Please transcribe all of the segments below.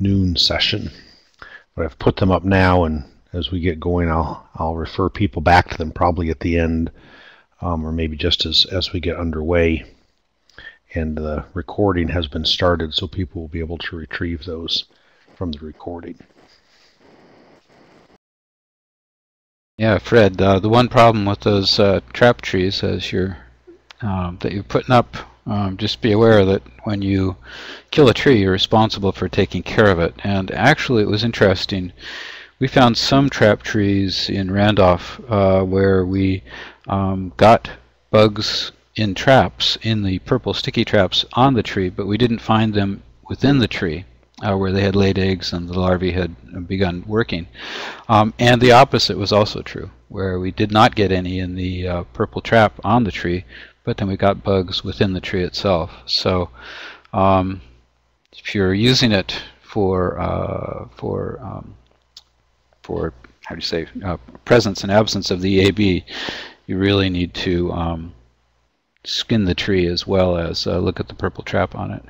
noon session. But I've put them up now, and as we get going, I'll I'll refer people back to them probably at the end, um, or maybe just as as we get underway. And the recording has been started, so people will be able to retrieve those from the recording. Yeah, Fred. Uh, the one problem with those uh, trap trees, as you're um, that you're putting up, um, just be aware that when you kill a tree, you're responsible for taking care of it. And actually, it was interesting. We found some trap trees in Randolph uh, where we um, got bugs in traps, in the purple sticky traps on the tree, but we didn't find them within the tree uh, where they had laid eggs and the larvae had begun working. Um, and the opposite was also true, where we did not get any in the uh, purple trap on the tree, but then we got bugs within the tree itself. So um, if you're using it for uh, for um, for how do you say uh, presence and absence of the EAB, you really need to um, skin the tree as well as uh, look at the purple trap on it.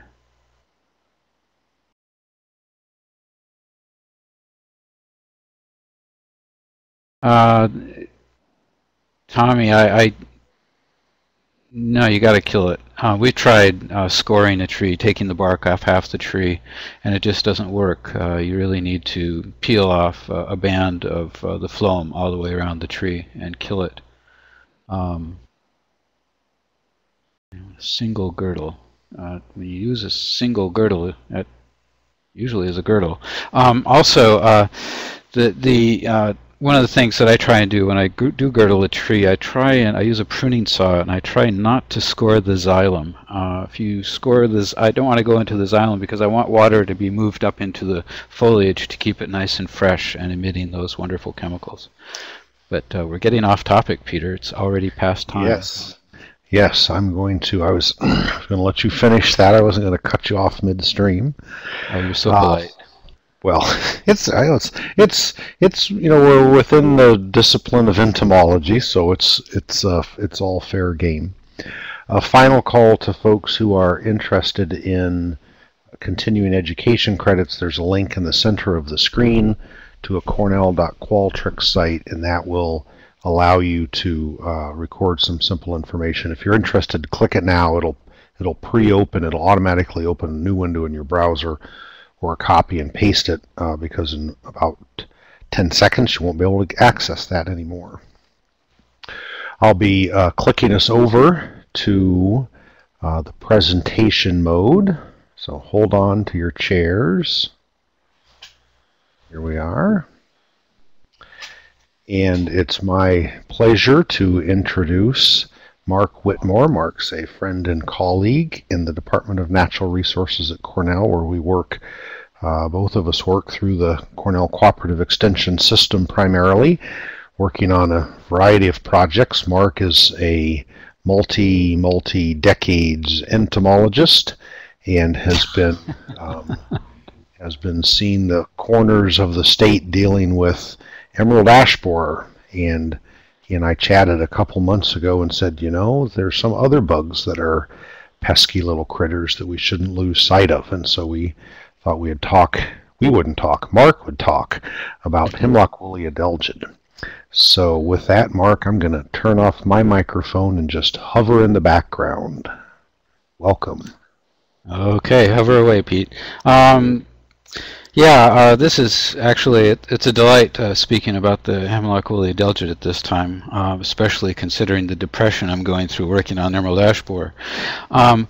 Uh, Tommy, I, I no, you got to kill it. Uh, we tried uh, scoring a tree, taking the bark off half the tree, and it just doesn't work. Uh, you really need to peel off uh, a band of uh, the phloem all the way around the tree and kill it. Um, single girdle. Uh, when you use a single girdle, that usually is a girdle. Um, also, the the one of the things that I try and do when I do girdle a tree, I try and I use a pruning saw and I try not to score the xylem. Uh, if you score this, I don't want to go into the xylem because I want water to be moved up into the foliage to keep it nice and fresh and emitting those wonderful chemicals. But uh, we're getting off topic, Peter. It's already past time. Yes. Yes, I'm going to. I was going to let you finish that. I wasn't going to cut you off midstream. Oh, you're so uh, polite well, it's it's it's it's you know we're within the discipline of entomology, so it's it's uh, it's all fair game. A final call to folks who are interested in continuing education credits. There's a link in the center of the screen to a Cornell.Qualtrics site, and that will allow you to uh, record some simple information. If you're interested, click it now. It'll it'll pre-open. It'll automatically open a new window in your browser or copy and paste it uh, because in about 10 seconds you won't be able to access that anymore. I'll be uh, clicking us over to uh, the presentation mode. So hold on to your chairs. Here we are. And it's my pleasure to introduce Mark Whitmore. Mark's a friend and colleague in the Department of Natural Resources at Cornell, where we work. Uh, both of us work through the Cornell Cooperative Extension System primarily, working on a variety of projects. Mark is a multi multi decades entomologist and has been um, has been seeing the corners of the state dealing with emerald ash borer and he and I chatted a couple months ago and said, you know, there's some other bugs that are pesky little critters that we shouldn't lose sight of. And so we thought we'd talk, we wouldn't talk, Mark would talk about hemlock woolly adelgid. So with that, Mark, I'm going to turn off my microphone and just hover in the background. Welcome. Okay, hover away, Pete. Um, yeah, uh, this is actually, it, it's a delight uh, speaking about the Hemlock woolly adelgid at this time, uh, especially considering the depression I'm going through working on Emerald Ash Borer. Um,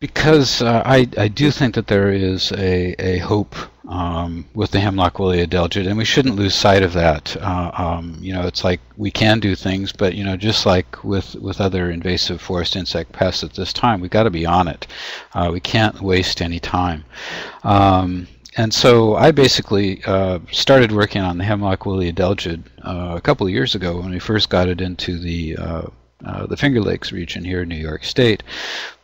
because uh, I, I do think that there is a, a hope um, with the hemlock woolly adelgid, and we shouldn't lose sight of that. Uh, um, you know, it's like we can do things, but you know, just like with with other invasive forest insect pests at this time, we got to be on it. Uh, we can't waste any time. And so I basically uh, started working on the hemlock woolly adelgid uh, a couple of years ago when we first got it into the uh, the Finger Lakes region here in New York State.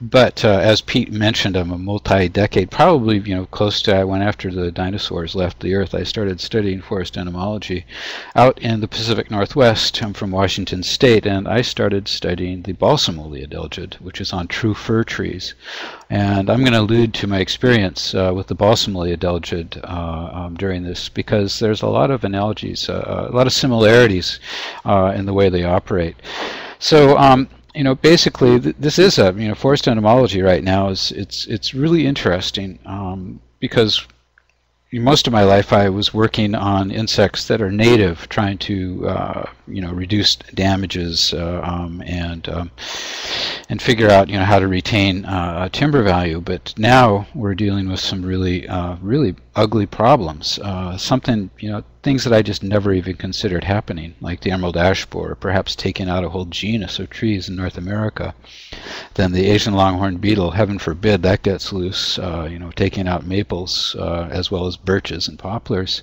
But uh, as Pete mentioned, I'm a multi-decade, probably you know close to when after the dinosaurs left the Earth, I started studying forest entomology out in the Pacific Northwest. I'm from Washington State, and I started studying the balsam woolly adelgid, which is on true fir trees. And I'm going to allude to my experience uh, with the balsam woolly adelgid uh, um, during this because there's a lot of analogies, uh, a lot of similarities in the way they operate. So. Um, you know, basically, th this is a you know forest entomology right now is it's it's really interesting um, because most of my life I was working on insects that are native, trying to uh, you know reduced damages uh, um, and um, and figure out you know how to retain uh, timber value. But now we're dealing with some really uh, really ugly problems. Uh, something you know things that I just never even considered happening, like the emerald ash borer, perhaps taking out a whole genus of trees in North America. Then the Asian longhorn beetle, heaven forbid that gets loose, uh, you know, taking out maples as well as birches and poplars.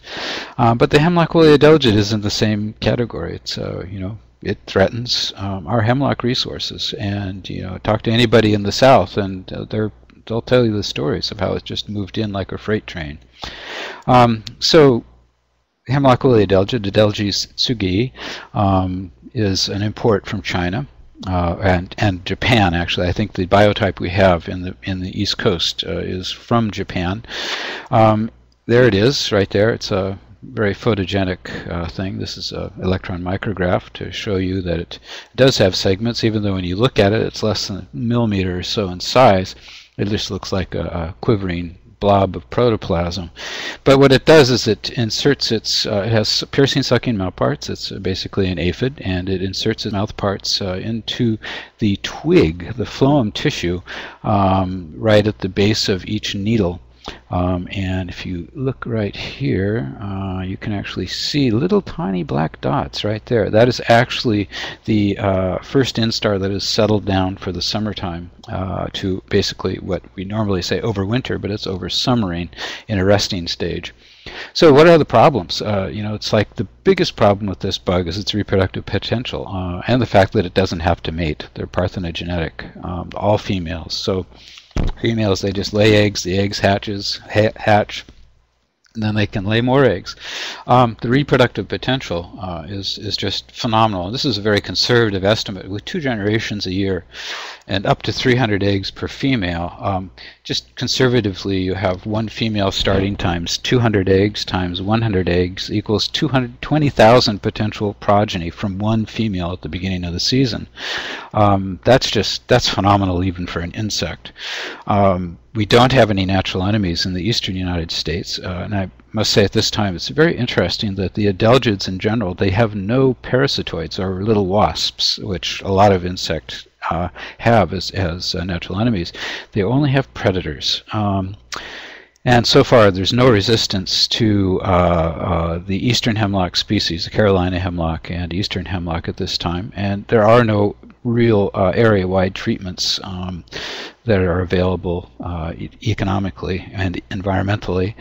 but the hemlock woolly adelgid is in the same category. It's uh, you know, it threatens um, our hemlock resources. And you know, talk to anybody in the South, and they're they'll tell you the stories of how it just moved in like a freight train. Um, so hemlock woolly adelgid, Adelges tsugae, um, is an import from China. Uh, and and Japan actually. I think the biotype we have in the in the East Coast uh, is from Japan. Um, there it is, right there. It's a very photogenic uh, thing. This is an electron micrograph to show you that it does have segments, even though when you look at it, it's less than a millimeter or so in size. It just looks like a, a quivering blob of protoplasm. But what it does is it inserts its, uh, it has piercing sucking mouth parts, it's basically an aphid, and it inserts its mouth parts uh, into the twig, the phloem tissue, um, right at the base of each needle. Um, and if you look right here, uh, you can actually see little tiny black dots right there. That is actually the uh, first instar that has settled down for the summertime uh, to basically what we normally say overwinter, but it's over summering in a resting stage. So what are the problems? Uh, you know, it's like the biggest problem with this bug is its reproductive potential uh, and the fact that it doesn't have to mate. They're parthenogenetic, um, all females. So Females, they just lay eggs. The eggs hatches, ha hatch, and then they can lay more eggs. Um, the reproductive potential uh, is is just phenomenal. This is a very conservative estimate with two generations a year and up to 300 eggs per female. Um, just conservatively, you have one female starting times 200 eggs times 100 eggs equals 220,000 potential progeny from one female at the beginning of the season. Um, that's just that's phenomenal even for an insect. We don't have any natural enemies in the eastern United States, uh, and I must say at this time it's very interesting that the adelgids in general they have no parasitoids or little wasps, which a lot of insect uh, have as, as uh, natural enemies. They only have predators. Um, and so far, there's no resistance to uh, uh, the eastern hemlock species, the Carolina hemlock and eastern hemlock at this time. And there are no real uh, area-wide treatments um, that are available uh, e economically and environmentally.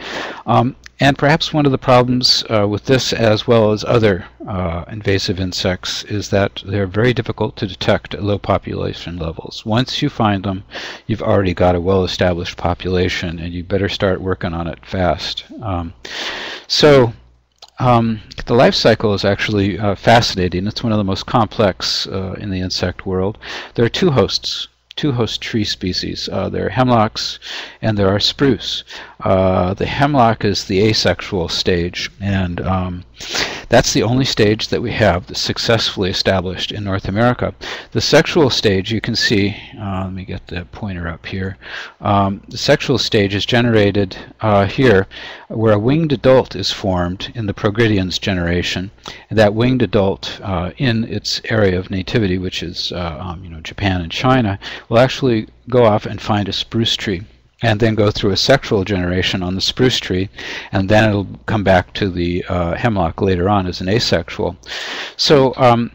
Um, and perhaps one of the problems uh, with this, as well as other uh, invasive insects, is that they're very difficult to detect at low population levels. Once you find them, you've already got a well-established population, and you better start working on it fast. Um, so um, the life cycle is actually uh, fascinating. It's one of the most complex uh, in the insect world. There are two hosts two host tree species. Uh, there are hemlocks and there are spruce. Uh, the hemlock is the asexual stage, and um, that's the only stage that we have that's successfully established in North America. The sexual stage, you can see, uh, let me get the pointer up here. Um, the sexual stage is generated uh, here where a winged adult is formed in the Progrediens generation. And that winged adult uh, in its area of nativity, which is uh, um, you know, Japan and China, will actually go off and find a spruce tree and then go through a sexual generation on the spruce tree, and then it'll come back to the uh, hemlock later on as an asexual. So um,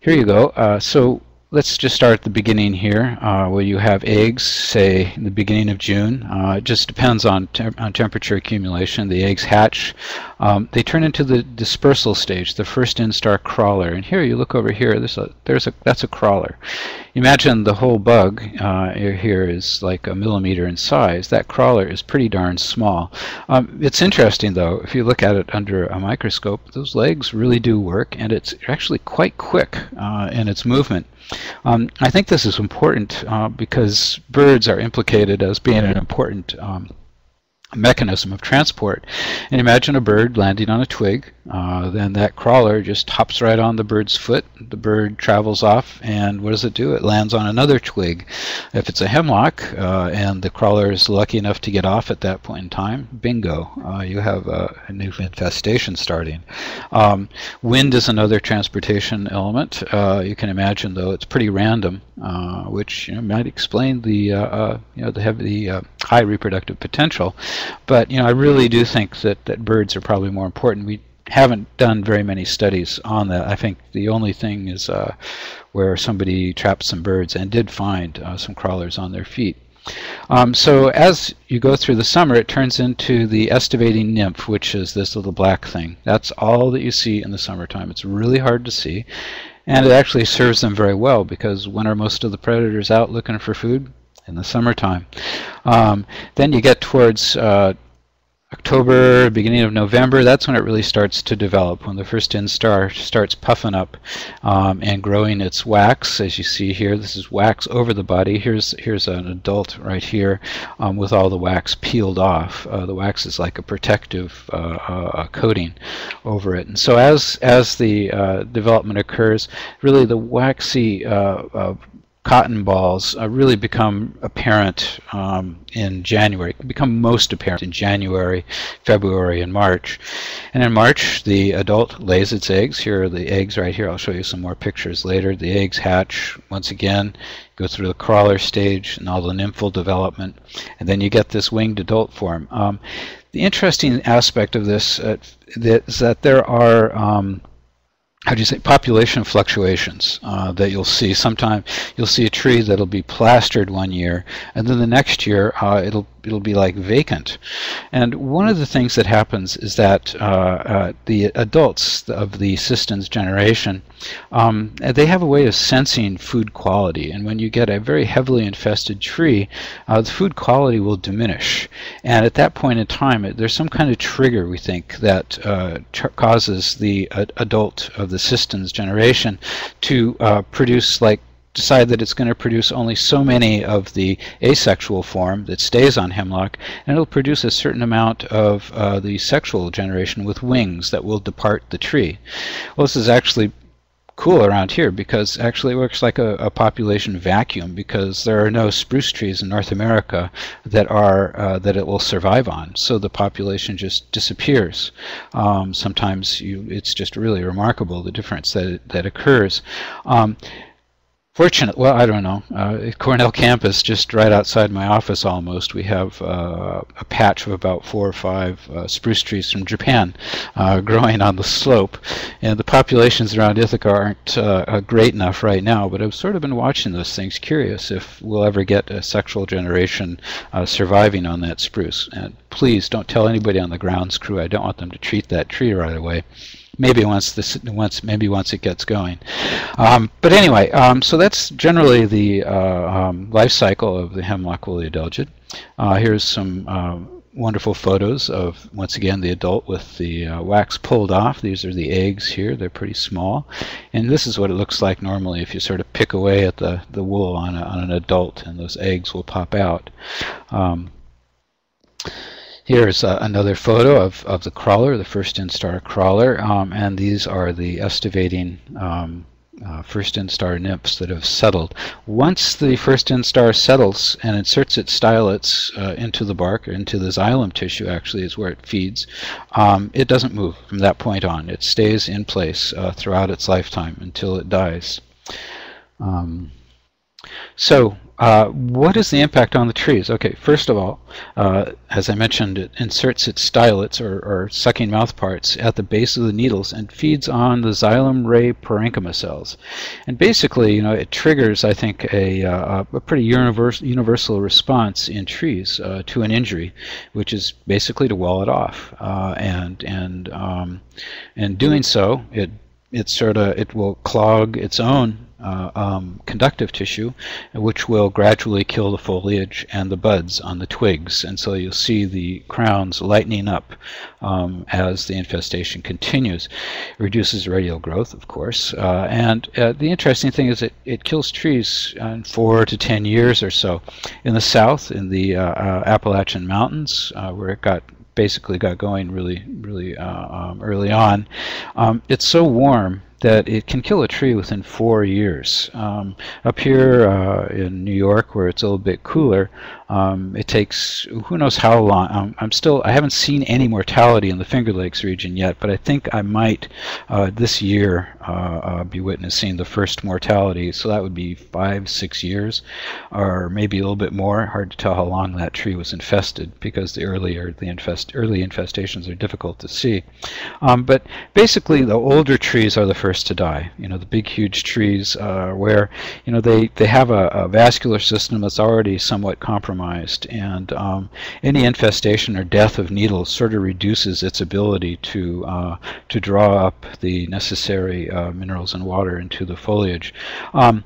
here you go. Uh, so let's just start at the beginning here, uh, where you have eggs, say, in the beginning of June. Uh, it just depends on, te on temperature accumulation. The eggs hatch. Um, they turn into the dispersal stage, the first instar crawler. And here, you look over here, there's a, there's a, that's a crawler. Imagine the whole bug uh, here is like a millimeter in size. That crawler is pretty darn small. Um, it's interesting, though, if you look at it under a microscope, those legs really do work, and it's actually quite quick uh, in its movement. Um, I think this is important uh, because birds are implicated as being an important um, mechanism of transport. And imagine a bird landing on a twig. Uh, then that crawler just hops right on the bird's foot. The bird travels off, and what does it do? It lands on another twig. If it's a hemlock uh, and the crawler is lucky enough to get off at that point in time, bingo, uh, you have a, a, new infestation starting. Um, wind is another transportation element. Uh, you can imagine, though, it's pretty random, uh, which you know, might explain the uh, you know the heavy, high reproductive potential. But you know, I really do think that, that birds are probably more important. We haven't done very many studies on that. I think the only thing is uh, where somebody trapped some birds and did find uh, some crawlers on their feet. Um, so as you go through the summer, it turns into the estivating nymph, which is this little black thing. That's all that you see in the summertime. It's really hard to see, and it actually serves them very well because when are most of the predators out looking for food? In the summertime. Um, then you get towards uh, October, beginning of November, that's when it really starts to develop, when the first instar starts puffing up um, and growing its wax. As you see here, this is wax over the body. Here's, here's an adult right here um, with all the wax peeled off. Uh, the wax is like a protective uh, uh, coating over it. And so as, as the uh, development occurs, really the waxy uh, cotton balls uh, really become apparent um, in January, become most apparent in January, February, and March. And in March, the adult lays its eggs. Here are the eggs right here. I'll show you some more pictures later. The eggs hatch once again, go through the crawler stage and all the nymphal development, and then you get this winged adult form. Um, the interesting aspect of this uh, is that there are um, how do you say population fluctuations uh, that you'll see. Sometimes you'll see a tree that'll be plastered one year and then the next year uh, it'll it'll be like vacant. And one of the things that happens is that uh, uh the adults of the Sistens generation um, they have a way of sensing food quality. And when you get a very heavily infested tree uh, the food quality will diminish. And at that point in time there's some kind of trigger we think that uh, causes the adult of the Sistens generation to uh, produce like decide that it's going to produce only so many of the asexual form that stays on hemlock, and it'll produce a certain amount of uh, the sexual generation with wings that will depart the tree. Well, this is actually cool around here because actually it works like a, a, population vacuum because there are no spruce trees in North America that are uh, that it will survive on. So the population just disappears. Um, sometimes you it's just really remarkable the difference that that occurs. Um, Fortunate, well, I don't know. Uh, Cornell campus, just right outside my office almost, we have uh, a patch of about four or five uh, spruce trees from Japan uh, growing on the slope. And the populations around Ithaca aren't uh, uh, great enough right now, but I've sort of been watching those things, curious if we'll ever get a sexual generation surviving on that spruce. And please don't tell anybody on the grounds crew. I don't want them to treat that tree right away maybe once this once maybe once it gets going. Um, but anyway um, so that's generally the uh, um, life cycle of the hemlock woolly adelgid uh, here's some uh, wonderful photos of once again the adult with the uh, wax pulled off. These are the eggs here. They're pretty small. And this is what it looks like normally if you sort of pick away at the the wool on, a, on an adult and those eggs will pop out. Um, Here's uh, another photo of, of the crawler, the first instar crawler, um, and these are the estivating um, uh, first instar nymphs that have settled. Once the first instar settles and inserts its stylets uh, into the bark, or into the xylem tissue actually is where it feeds, um, it doesn't move from that point on. It stays in place uh, throughout its lifetime until it dies. Um, so uh, what is the impact on the trees? Okay, first of all, uh, as I mentioned, it inserts its stylets or, or, sucking mouthparts at the base of the needles and feeds on the xylem ray parenchyma cells. And basically, you know, it triggers, I think, a, uh, a pretty universal, universal response in trees uh, to an injury, which is basically to wall it off. Uh, and and um, and doing so, it it sort of it will clog its own uh, um, conductive tissue, which will gradually kill the foliage and the buds on the twigs. And so you'll see the crowns lightening up um, as the infestation continues. It reduces radial growth, of course. Uh, and uh, the interesting thing is that it kills trees in four to ten years or so. In the south, in the uh, uh, Appalachian Mountains, uh, where it got basically got going really, really um, early on, um, it's so warm that it can kill a tree within four years. Um, up here uh, in New York, where it's a little bit cooler, um, it takes who knows how long. Um, I'm still I haven't seen any mortality in the Finger Lakes region yet, but I think I might uh, this year uh, uh, be witnessing the first mortality. So that would be five, six years, or maybe a little bit more. Hard to tell how long that tree was infested because the earlier the infest early infestations are difficult to see. Um, but basically, the older trees are the first to die. You know, the big, huge trees uh, where you know they they have a, a vascular system that's already somewhat compromised compromised, and um, any infestation or death of needles sort of reduces its ability to uh, to draw up the necessary uh, minerals and water into the foliage. Um,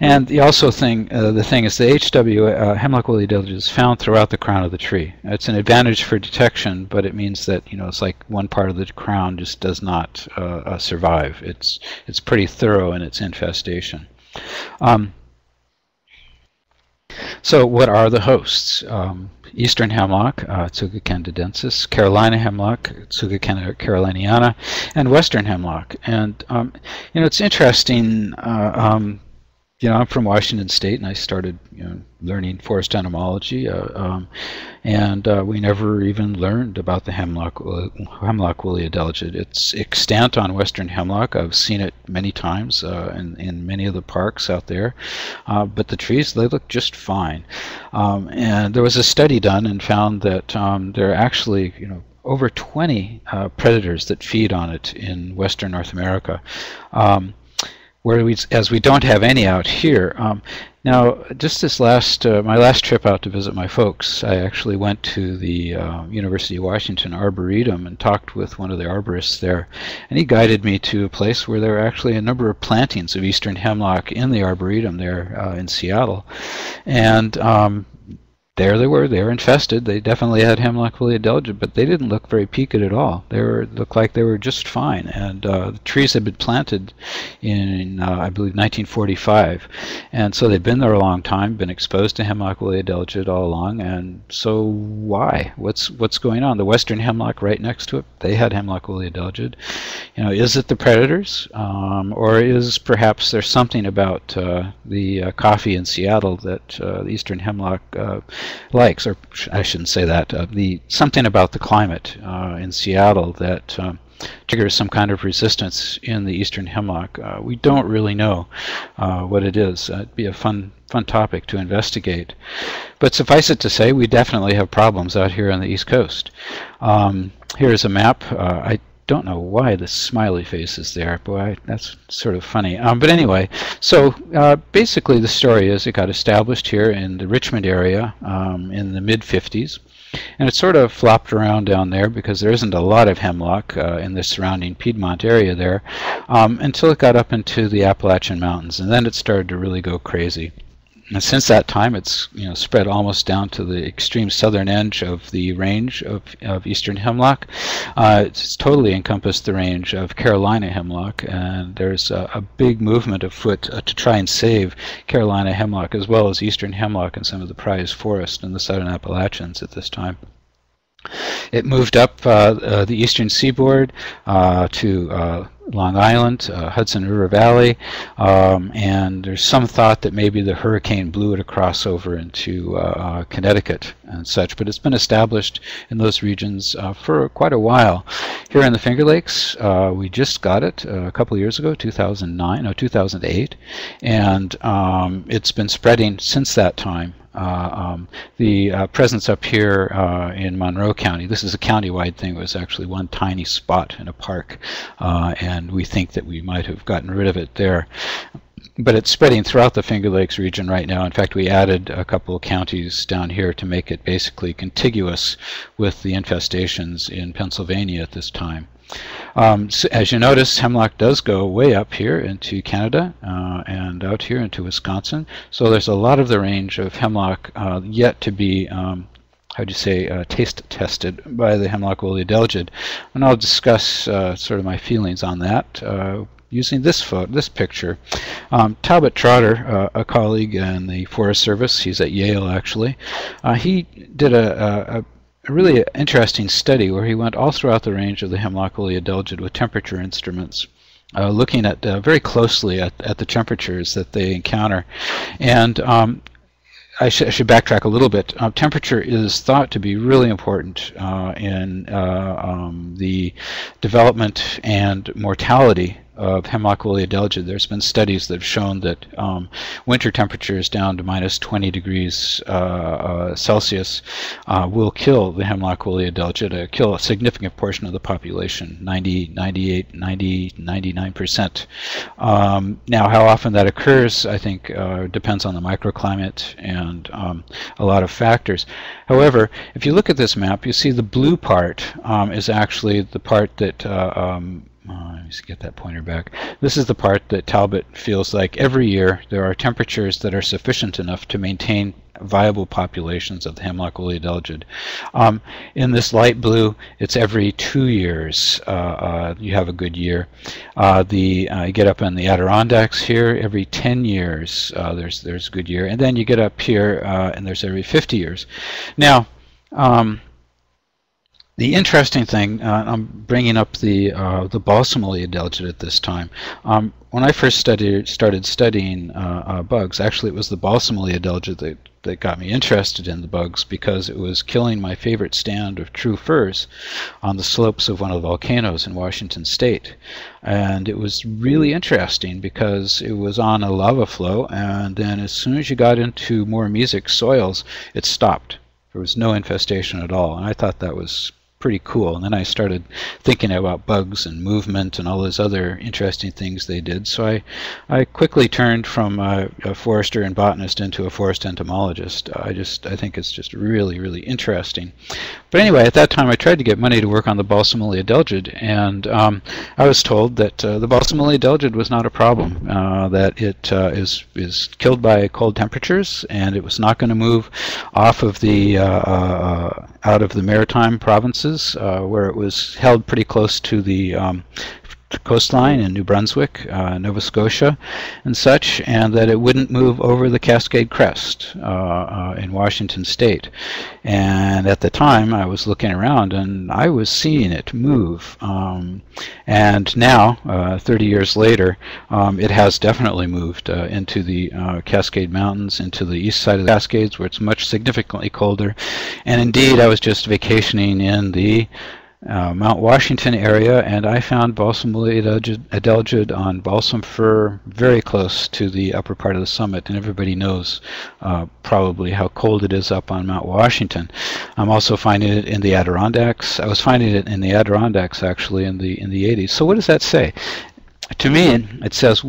and the also thing, uh, the thing is the HW uh, hemlock woolly adelgid is found throughout the crown of the tree. It's an advantage for detection, but it means that you know it's like one part of the crown just does not uh, survive. It's it's pretty thorough in its infestation. Um, so what are the hosts? Um, Eastern hemlock, uh, Tsuga canadiensis, Carolina hemlock, Tsuga caroliniana, and Western hemlock. And um, you know, it's interesting. Uh, um, you know, I'm from Washington State, and I started you know, learning forest entomology, uh, um, and uh, we never even learned about the hemlock hemlock woolly adelgid. It's extant on western hemlock. I've seen it many times uh, in, in many of the parks out there, uh, but the trees they look just fine. Um, and there was a study done and found that um, there are actually you know over 20 uh, predators that feed on it in western North America. Um, where we, as we don't have any out here. Um, now, just this last, uh, my last trip out to visit my folks, I actually went to the uh, University of Washington Arboretum and talked with one of the arborists there, and he guided me to a place where there are actually a number of plantings of eastern hemlock in the Arboretum there uh, in Seattle, and um, there they were. They were infested. They definitely had hemlock adelgid, but they didn't look very peaked at all. They were looked like they were just fine. And uh, the trees had been planted in, uh, I believe, 1945, and so they'd been there a long time, been exposed to hemlock adelgid all along. And so why? What's what's going on? The western hemlock right next to it, they had hemlock adelgid. You know, is it the predators, um, or is perhaps there's something about uh, the uh, coffee in Seattle that uh, the eastern hemlock uh, likes, or I shouldn't say that, uh, the something about the climate uh, in Seattle that um, triggers some kind of resistance in the eastern hemlock. Uh, we don't really know uh, what it is. Uh, it'd be a fun fun topic to investigate. But suffice it to say, we definitely have problems out here on the east coast. Um, here's a map. Uh, I don't know why the smiley face is there. Boy, that's sort of funny. Um, but anyway, so uh, basically the story is it got established here in the Richmond area um, in the mid 50s. And it sort of flopped around down there because there isn't a lot of hemlock uh, in the surrounding Piedmont area there um, until it got up into the Appalachian Mountains. And then it started to really go crazy. And since that time, it's you know spread almost down to the extreme southern edge of the range of, of eastern hemlock. Uh, it's totally encompassed the range of Carolina hemlock, and there's a, a big movement afoot uh, to try and save Carolina hemlock as well as eastern hemlock and some of the prized forest in the southern Appalachians at this time. It moved up uh, uh, the eastern seaboard uh, to uh, Long Island, uh, Hudson River Valley, um, and there's some thought that maybe the hurricane blew it across over into uh, Connecticut and such, but it's been established in those regions for quite a while. Here in the Finger Lakes, we just got it a couple years ago, 2009, no, 2008, and um, it's been spreading since that time. Uh, um, the uh, presence up here uh, in Monroe County, this is a county-wide thing, it was actually one tiny spot in a park, and we think that we might have gotten rid of it there but it's spreading throughout the Finger Lakes region right now. In fact, we added a couple of counties down here to make it basically contiguous with the infestations in Pennsylvania at this time. Um, so as you notice, hemlock does go way up here into Canada uh, and out here into Wisconsin. So there's a lot of the range of hemlock uh, yet to be um, how do you say, uh, taste tested by the hemlock woolly adelgid. And I'll discuss uh, sort of my feelings on that uh, using this photo, this picture. Um, Talbot Trotter, uh, a colleague in the Forest Service, he's at Yale actually, uh, he did a, a, a really interesting study where he went all throughout the range of the hemlock woolly adelgid with temperature instruments. Uh, looking at uh, very closely at, at the temperatures that they encounter. And um, I, sh I, should backtrack a little bit. Uh, temperature is thought to be really important uh, in uh, um, the development and mortality of hemlock woolly adelgid, there's been studies that have shown that um, winter temperatures down to minus 20 degrees uh, uh, Celsius uh, will kill the hemlock woolly adelgid, uh, kill a significant portion of the population, 90, 98, 90, 99%. Um, now, how often that occurs, I think, uh, depends on the microclimate and um, a lot of factors. However, if you look at this map, you see the blue part um, is actually the part that uh, let me get that pointer back. This is the part that Talbot feels like every year there are temperatures that are sufficient enough to maintain viable populations of the hemlock woolly adelgid. Um, in this light blue, it's every two years uh, uh, you have a good year. Uh, the uh, you get up in the Adirondacks here every 10 years uh, there's there's a good year, and then you get up here uh, and there's every 50 years. Now. Um, the interesting thing, uh, I'm bringing up the uh, the balsam woolly adelgid at this time. Um, when I first studied, started studying uh, uh, bugs, actually it was the balsam woolly adelgid that, that got me interested in the bugs because it was killing my favorite stand of true firs on the slopes of one of the volcanoes in Washington State. And it was really interesting because it was on a lava flow, and then as soon as you got into more mesic soils, it stopped. There was no infestation at all, and I thought that was pretty cool. And then I started thinking about bugs and movement and all those other interesting things they did. So I, I quickly turned from a, a forester and botanist into a forest entomologist. I just I think it's just really really interesting. But anyway, at that time I tried to get money to work on the balsam woolly adelgid, and um, I was told that uh, the balsam woolly adelgid was not a problem. Uh, that it uh, is is killed by cold temperatures, and it was not going to move off of the uh, uh, out of the maritime provinces uh, where it was held pretty close to the um, coastline in New Brunswick, uh, Nova Scotia, and such, and that it wouldn't move over the Cascade Crest uh, uh, in Washington State. And at the time, I was looking around and I was seeing it move. Um, and now, uh, 30 years later, um, it has definitely moved uh, into the Cascade Mountains, into the east side of the Cascades, where it's much significantly colder. And indeed, I was just vacationing in the uh, Mount Washington area, and I found balsam woolly adelgid on balsam fir very close to the upper part of the summit, and everybody knows uh, probably how cold it is up on Mount Washington. I'm also finding it in the Adirondacks. I was finding it in the Adirondacks actually in the in the 80s. So what does that say? To me, it says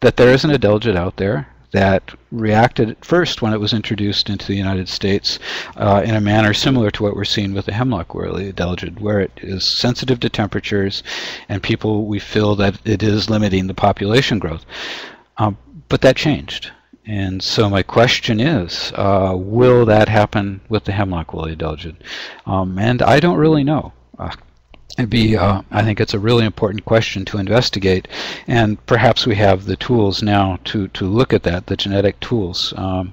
that there is an adelgid out there that reacted at first when it was introduced into the United States uh, in a manner similar to what we're seeing with the hemlock woolly adelgid, where it is sensitive to temperatures, and people we feel that it is limiting the population growth. Um, but that changed. And so my question is, uh, will that happen with the hemlock woolly adelgid? Um, and I don't really know. Uh, it'd be, uh, I think it's a really important question to investigate, and perhaps we have the tools now to, to look at that, the genetic tools, um,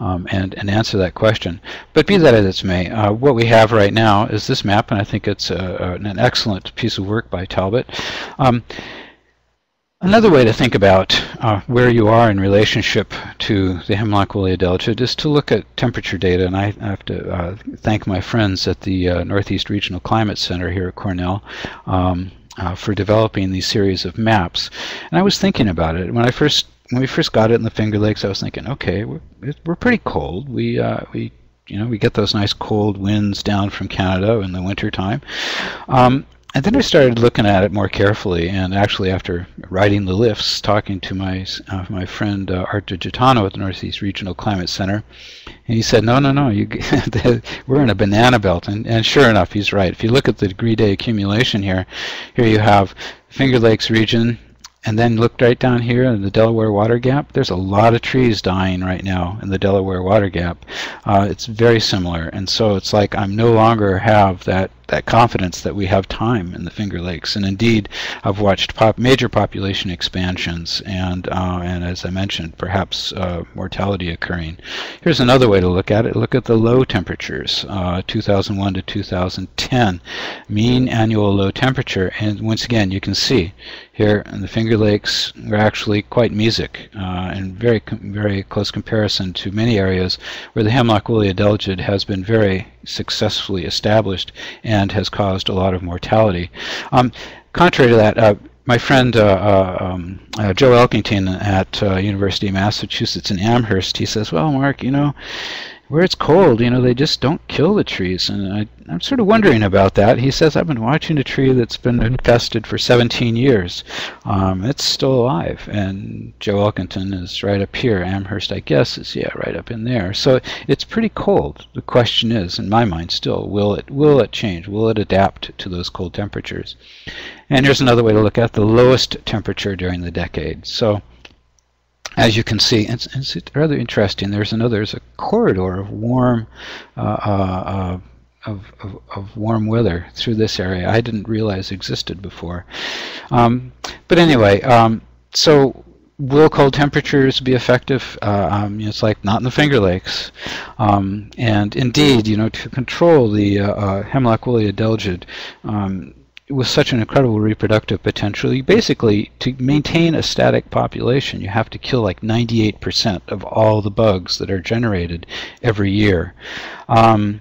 um, and, and answer that question. But be that as it may, uh, what we have right now is this map, and I think it's a, an excellent piece of work by Talbot. Um, Another way to think about uh, where you are in relationship to the hemlock woolly adelgid is to look at temperature data, and I have to uh, thank my friends at the uh, Northeast Regional Climate Center here at Cornell um, uh, for developing these series of maps. And I was thinking about it when I first when we first got it in the Finger Lakes. I was thinking, okay, we're, we're pretty cold. We uh, we you know we get those nice cold winds down from Canada in the winter time. Um, and then I started looking at it more carefully, and actually, after riding the lifts, talking to my uh, my friend uh, Art DeGaetano at the Northeast Regional Climate Center, and he said, "No, no, no, you, we're in a banana belt." And, and sure enough, he's right. If you look at the degree day accumulation here, here you have Finger Lakes region, and then look right down here in the Delaware Water Gap. There's a lot of trees dying right now in the Delaware Water Gap. Uh, it's very similar, and so it's like I'm no longer have that that confidence that we have time in the Finger Lakes. And indeed, I've watched pop major population expansions and, uh, and as I mentioned, perhaps uh, mortality occurring. Here's another way to look at it. Look at the low temperatures, uh, 2001 to 2010, mean annual low temperature. And once again, you can see here in the Finger Lakes, we're actually quite mesic uh, in very, very close comparison to many areas where the hemlock woolly adelgid has been very successfully established and has caused a lot of mortality. Um, contrary to that, uh, my friend uh, uh, um, uh, Joe Elkinton at uh, University of Massachusetts in Amherst, he says, well, Mark, you know, where it's cold, you know, they just don't kill the trees. And I, am sort of wondering about that. He says, I've been watching a tree that's been infested for 17 years. Um, it's still alive. And Joe Elkinton is right up here. Amherst, I guess, is, yeah, right up in there. So it's pretty cold. The question is, in my mind still, will it, will it change? Will it adapt to those cold temperatures? And here's another way to look at the lowest temperature during the decade. So as you can see, it's, it's rather interesting. There's another, there's a corridor of warm, uh, uh, uh, of, of, of, warm weather through this area. I didn't realize existed before. Um, but anyway, um, so will cold temperatures be effective? Uh, um, it's like not in the Finger Lakes. Um, and indeed, you know, to control the uh, uh, hemlock woolly adelgid, um, with such an incredible reproductive potential, you basically, to maintain a static population, you have to kill like 98% of all the bugs that are generated every year. Um,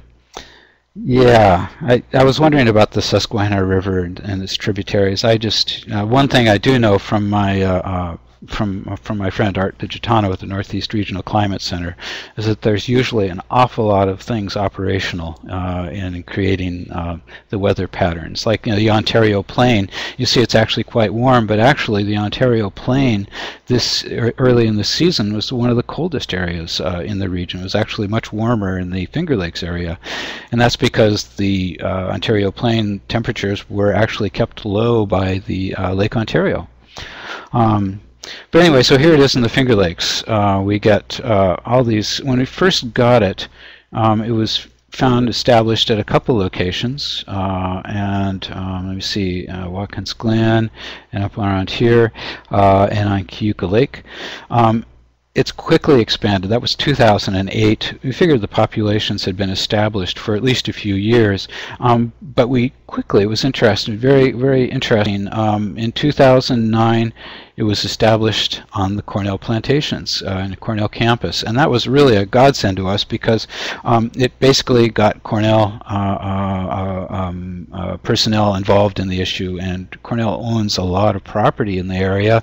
yeah, I, I was wondering about the Susquehanna River and, and its tributaries. I just, uh, one thing I do know from my uh, uh, from from my friend Art DeGaetano at the Northeast Regional Climate Center is that there's usually an awful lot of things operational uh, in creating uh, the weather patterns. Like you know, the Ontario Plain, you see it's actually quite warm, but actually the Ontario Plain this early in the season was one of the coldest areas uh, in the region. It was actually much warmer in the Finger Lakes area, and that's because the uh, Ontario Plain temperatures were actually kept low by the uh, Lake Ontario. Um, but anyway, so here it is in the Finger Lakes. Uh, we get uh, all these. When we first got it, um, it was found established at a couple locations, uh, and um, let me see, uh, Watkins Glen, and up around here, uh, and on Cayuga Lake. Um, it's quickly expanded. That was 2008. We figured the populations had been established for at least a few years, um, but we quickly, it was interesting, very, very interesting. Um, in 2009, it was established on the Cornell plantations uh, in the Cornell campus, and that was really a godsend to us because um, it basically got Cornell uh, uh, uh um, uh, personnel involved in the issue, and Cornell owns a lot of property in the area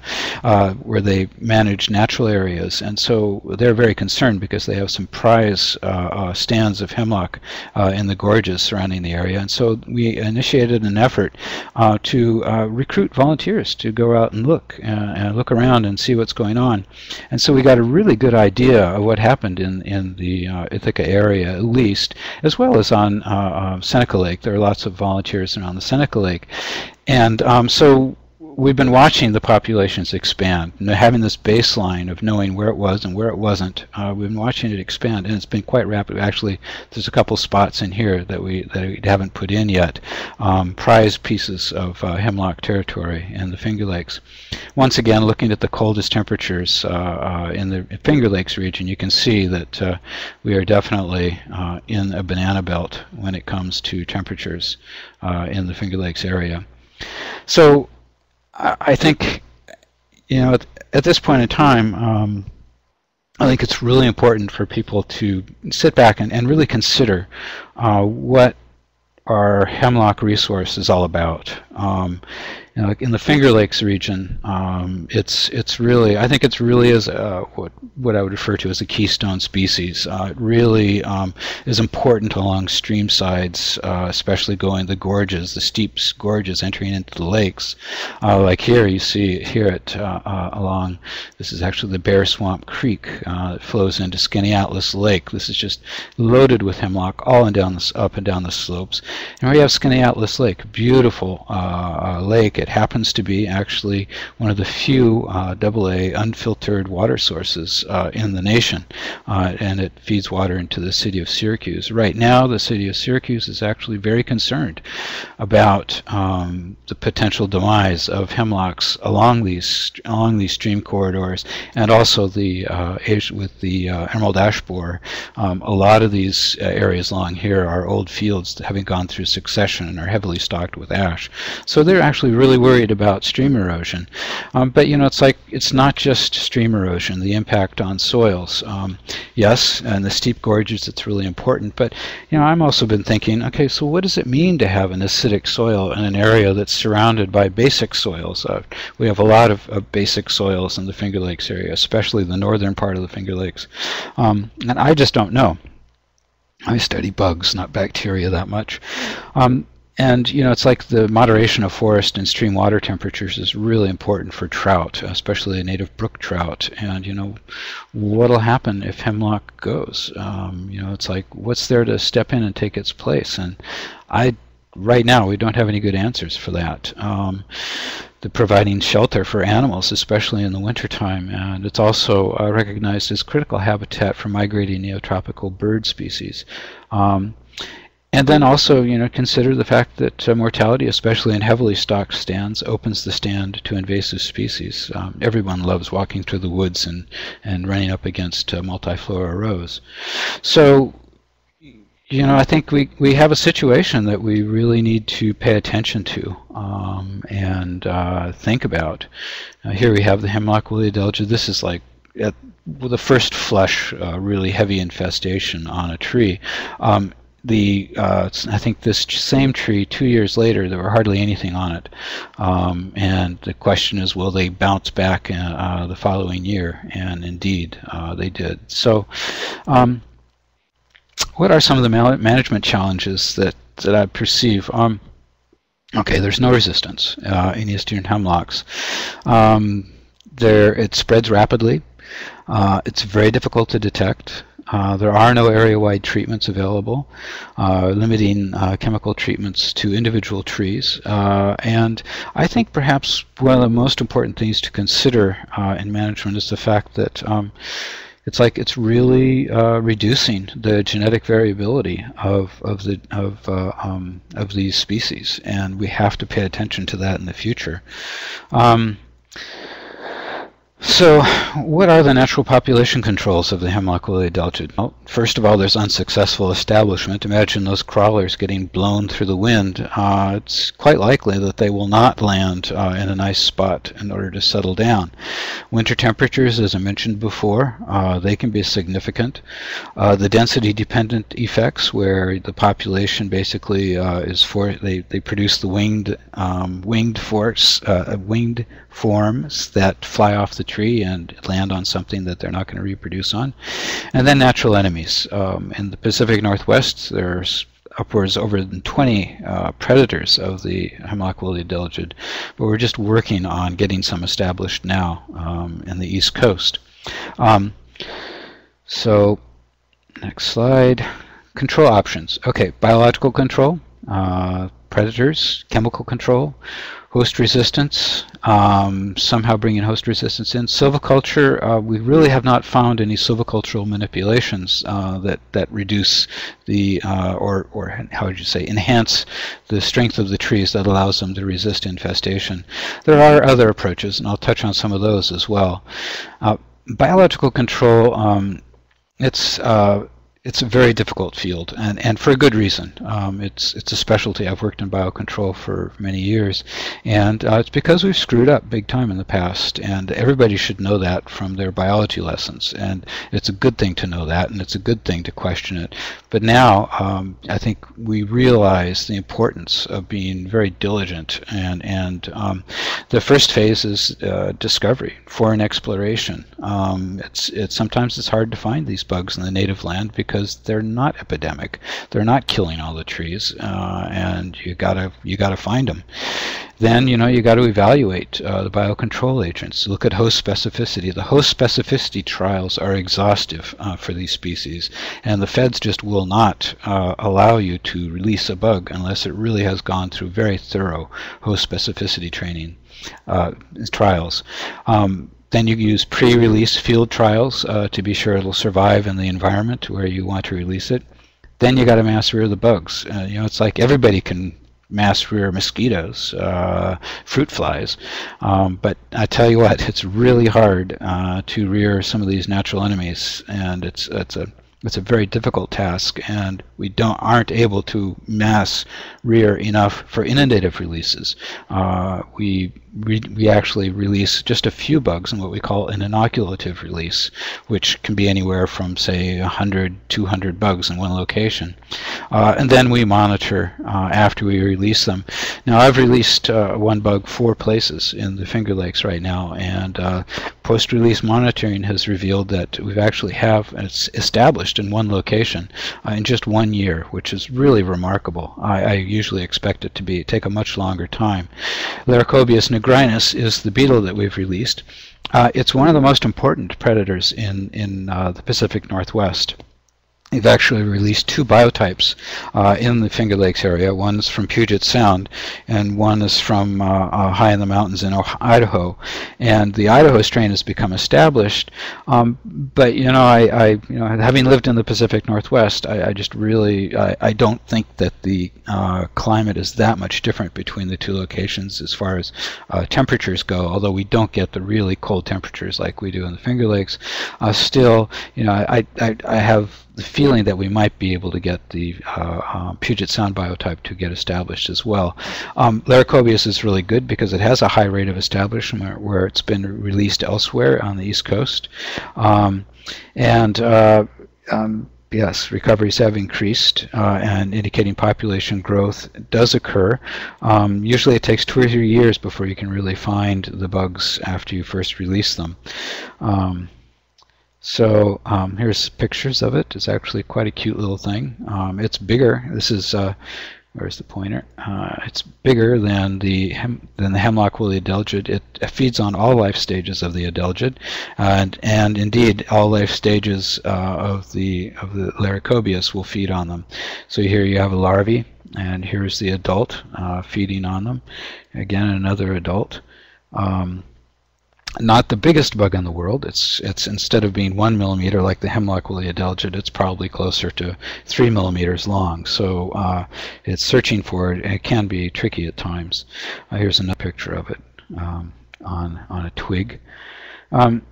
where they manage natural areas, and so they're very concerned because they have some prize stands of hemlock in the gorges surrounding the area, and so we initiated an effort to recruit volunteers to go out and look and look around and see what's going on. And so we got a really good idea of what happened in, in the uh, Ithaca area, at least, as well as on uh, uh, Seneca Lake. There are lots of volunteers around the Seneca Lake. And um, so we've been watching the populations expand, having this baseline of knowing where it was and where it wasn't. Uh, we've been watching it expand, and it's been quite rapid. Actually, there's a couple spots in here that we that we haven't put in yet, um, pieces of uh, hemlock territory in the Finger Lakes. Once again, looking at the coldest temperatures uh, uh in the Finger Lakes region, you can see that uh, we are definitely uh, in a banana belt when it comes to temperatures in the Finger Lakes area. So I think, you know, at, at this point in time, um, I think it's really important for people to sit back and, and really consider uh, what our hemlock resource is all about. Um, you know, in the Finger Lakes region, um, it's it's really I think it's really as a, what what I would refer to as a keystone species. Uh, it really um, is important along stream sides, uh, especially going the gorges, the steep gorges entering into the lakes. Uh, like here, you see here it uh, uh, along. This is actually the Bear Swamp Creek uh, that flows into Skaneateles Lake. This is just loaded with hemlock all and down the up and down the slopes. And we have Skaneateles Lake, beautiful lake it happens to be actually one of the few uh, AA unfiltered water sources uh, in the nation, uh, and it feeds water into the city of Syracuse. Right now, the city of Syracuse is actually very concerned about um, the potential demise of hemlocks along these along these stream corridors, and also the uh, with the uh, emerald ash borer. Um, a lot of these uh, areas along here are old fields having gone through succession and are heavily stocked with ash. So they're actually really really worried about stream erosion. Um, but you know, it's like it's not just stream erosion, the impact on soils. Um, yes, and the steep gorges, it's really important. But you know, I'm also been thinking, okay, so what does it mean to have an acidic soil in an area that's surrounded by basic soils? Uh, we have a lot of, of, basic soils in the Finger Lakes area, especially the northern part of the Finger Lakes. Um, and I just don't know. I study bugs, not bacteria that much. Um, and you know, it's like the moderation of forest and stream water temperatures is really important for trout, especially native brook trout. And you know, what'll happen if hemlock goes? Um, you know, it's like what's there to step in and take its place? And I, right now, we don't have any good answers for that. Um, the providing shelter for animals, especially in the wintertime, and it's also uh, recognized as critical habitat for migrating neotropical bird species. Um, and then also, you know, consider the fact that uh, mortality, especially in heavily stocked stands, opens the stand to invasive species. Um, everyone loves walking through the woods and, and running up against uh, multiflora rose. So, you know, I think we, we have a situation that we really need to pay attention to um, and uh, think about. Uh, here we have the hemlock woolly adelgid. This is like at the first flush, uh, really heavy infestation on a tree. Um, the uh, I think this same tree two years later there were hardly anything on it, um, and the question is will they bounce back uh, uh, the following year? And indeed uh, they did. So, um, what are some of the management challenges that that I perceive? Um, okay, there's no resistance uh, in eastern hemlocks. Um, there, it spreads rapidly. Uh, it's very difficult to detect. Uh, there are no area-wide treatments available, uh, limiting uh, chemical treatments to individual trees. Uh, and I think perhaps one of the most important things to consider uh, in management is the fact that um, it's like it's really uh, reducing the genetic variability of of the of um, of these species, and we have to pay attention to that in the future. Um, so, what are the natural population controls of the hemlock woolly adelgid? Well, first of all, there's unsuccessful establishment. Imagine those crawlers getting blown through the wind. Uh, it's quite likely that they will not land uh, in a nice spot in order to settle down. Winter temperatures, as I mentioned before, uh, they can be significant. Uh, the density-dependent effects, where the population basically uh, is for they, they produce the winged um, winged force uh, winged forms that fly off the tree and land on something that they're not going to reproduce on. And then natural enemies. Um, in the Pacific Northwest, there's upwards over 20 uh, predators of the hemlock woolly adelgid, but we're just working on getting some established now um, in the East Coast. Um, so, next slide. Control options. Okay, biological control. Uh, predators, chemical control, host resistance, um, somehow bringing host resistance in. Silviculture, uh, we really have not found any silvicultural manipulations uh, that, that reduce the, uh, or, or how would you say, enhance the strength of the trees that allows them to resist infestation. There are other approaches, and I'll touch on some of those as well. Uh, biological control, um, it's uh, it's a very difficult field, and, and for a good reason. Um, it's it's a specialty. I've worked in biocontrol for many years, and uh, it's because we've screwed up big time in the past, and everybody should know that from their biology lessons. And it's a good thing to know that, and it's a good thing to question it. But now, um, I think we realize the importance of being very diligent, and and um, the first phase is uh, discovery, foreign exploration. Um, it's it's sometimes it's hard to find these bugs in the native land because because they're not epidemic. They're not killing all the trees, uh, and you gotta you gotta find them. Then you know you got to evaluate uh, the biocontrol agents. Look at host specificity. The host specificity trials are exhaustive uh, for these species, and the feds just will not uh, allow you to release a bug unless it really has gone through very thorough host specificity training uh, trials. Um, then you use pre-release field trials uh, to be sure it'll survive in the environment where you want to release it. Then you got to mass rear the bugs. Uh, you know, it's like everybody can mass rear mosquitoes, uh, fruit flies. Um, but I tell you what, it's really hard uh, to rear some of these natural enemies, and it's it's a it's a very difficult task, and we don't aren't able to mass rear enough for inundative releases. Uh, we we, actually release just a few bugs in what we call an inoculative release, which can be anywhere from, say, 100, 200 bugs in one location. Uh, and then we monitor uh, after we release them. Now, I've released uh, one bug four places in the Finger Lakes right now, and uh, post-release monitoring has revealed that we've actually have it's in one location uh, in just one year, which is really remarkable. I, I usually expect it to be take a much longer time. Laricobius nigrinus is the beetle that we've released. Uh, it's one of the most important predators in, in uh, the Pacific Northwest. We've actually released two biotypes uh, in the Finger Lakes area. One is from Puget Sound, and one is from uh, uh, high in the mountains in Idaho. And the Idaho strain has become established. Um, but you know, I, I, you know, having lived in the Pacific Northwest, I, I just really, I, I, don't think that the uh, climate is that much different between the two locations as far as uh, temperatures go. Although we don't get the really cold temperatures like we do in the Finger Lakes, uh, still, you know, I, I, I have the feeling that we might be able to get the uh, um, Puget Sound biotype to get established as well. Um, Laricobius is really good because it has a high rate of establishment where it's been released elsewhere on the East Coast. Um, and uh, um, yes, recoveries have increased uh, and indicating population growth does occur. Um, usually it takes two or three years before you can really find the bugs after you first release them. Um, so um, here's pictures of it. It's actually quite a cute little thing. Um, it's bigger. This is uh, where's the pointer? Uh, it's bigger than the hem than the hemlock woolly adelgid. It, it, feeds on all life stages of the adelgid, and and indeed all life stages uh, of the of the Laricobius will feed on them. So here you have a larvae, and here's the adult uh, feeding on them. Again, another adult. Um, not the biggest bug in the world. It's it's instead of being one millimeter like the hemlock woolly adelgid, it's probably closer to three millimeters long. So uh, it's searching for it, it can be tricky at times. Uh, here's another picture of it um, on on a twig. Um,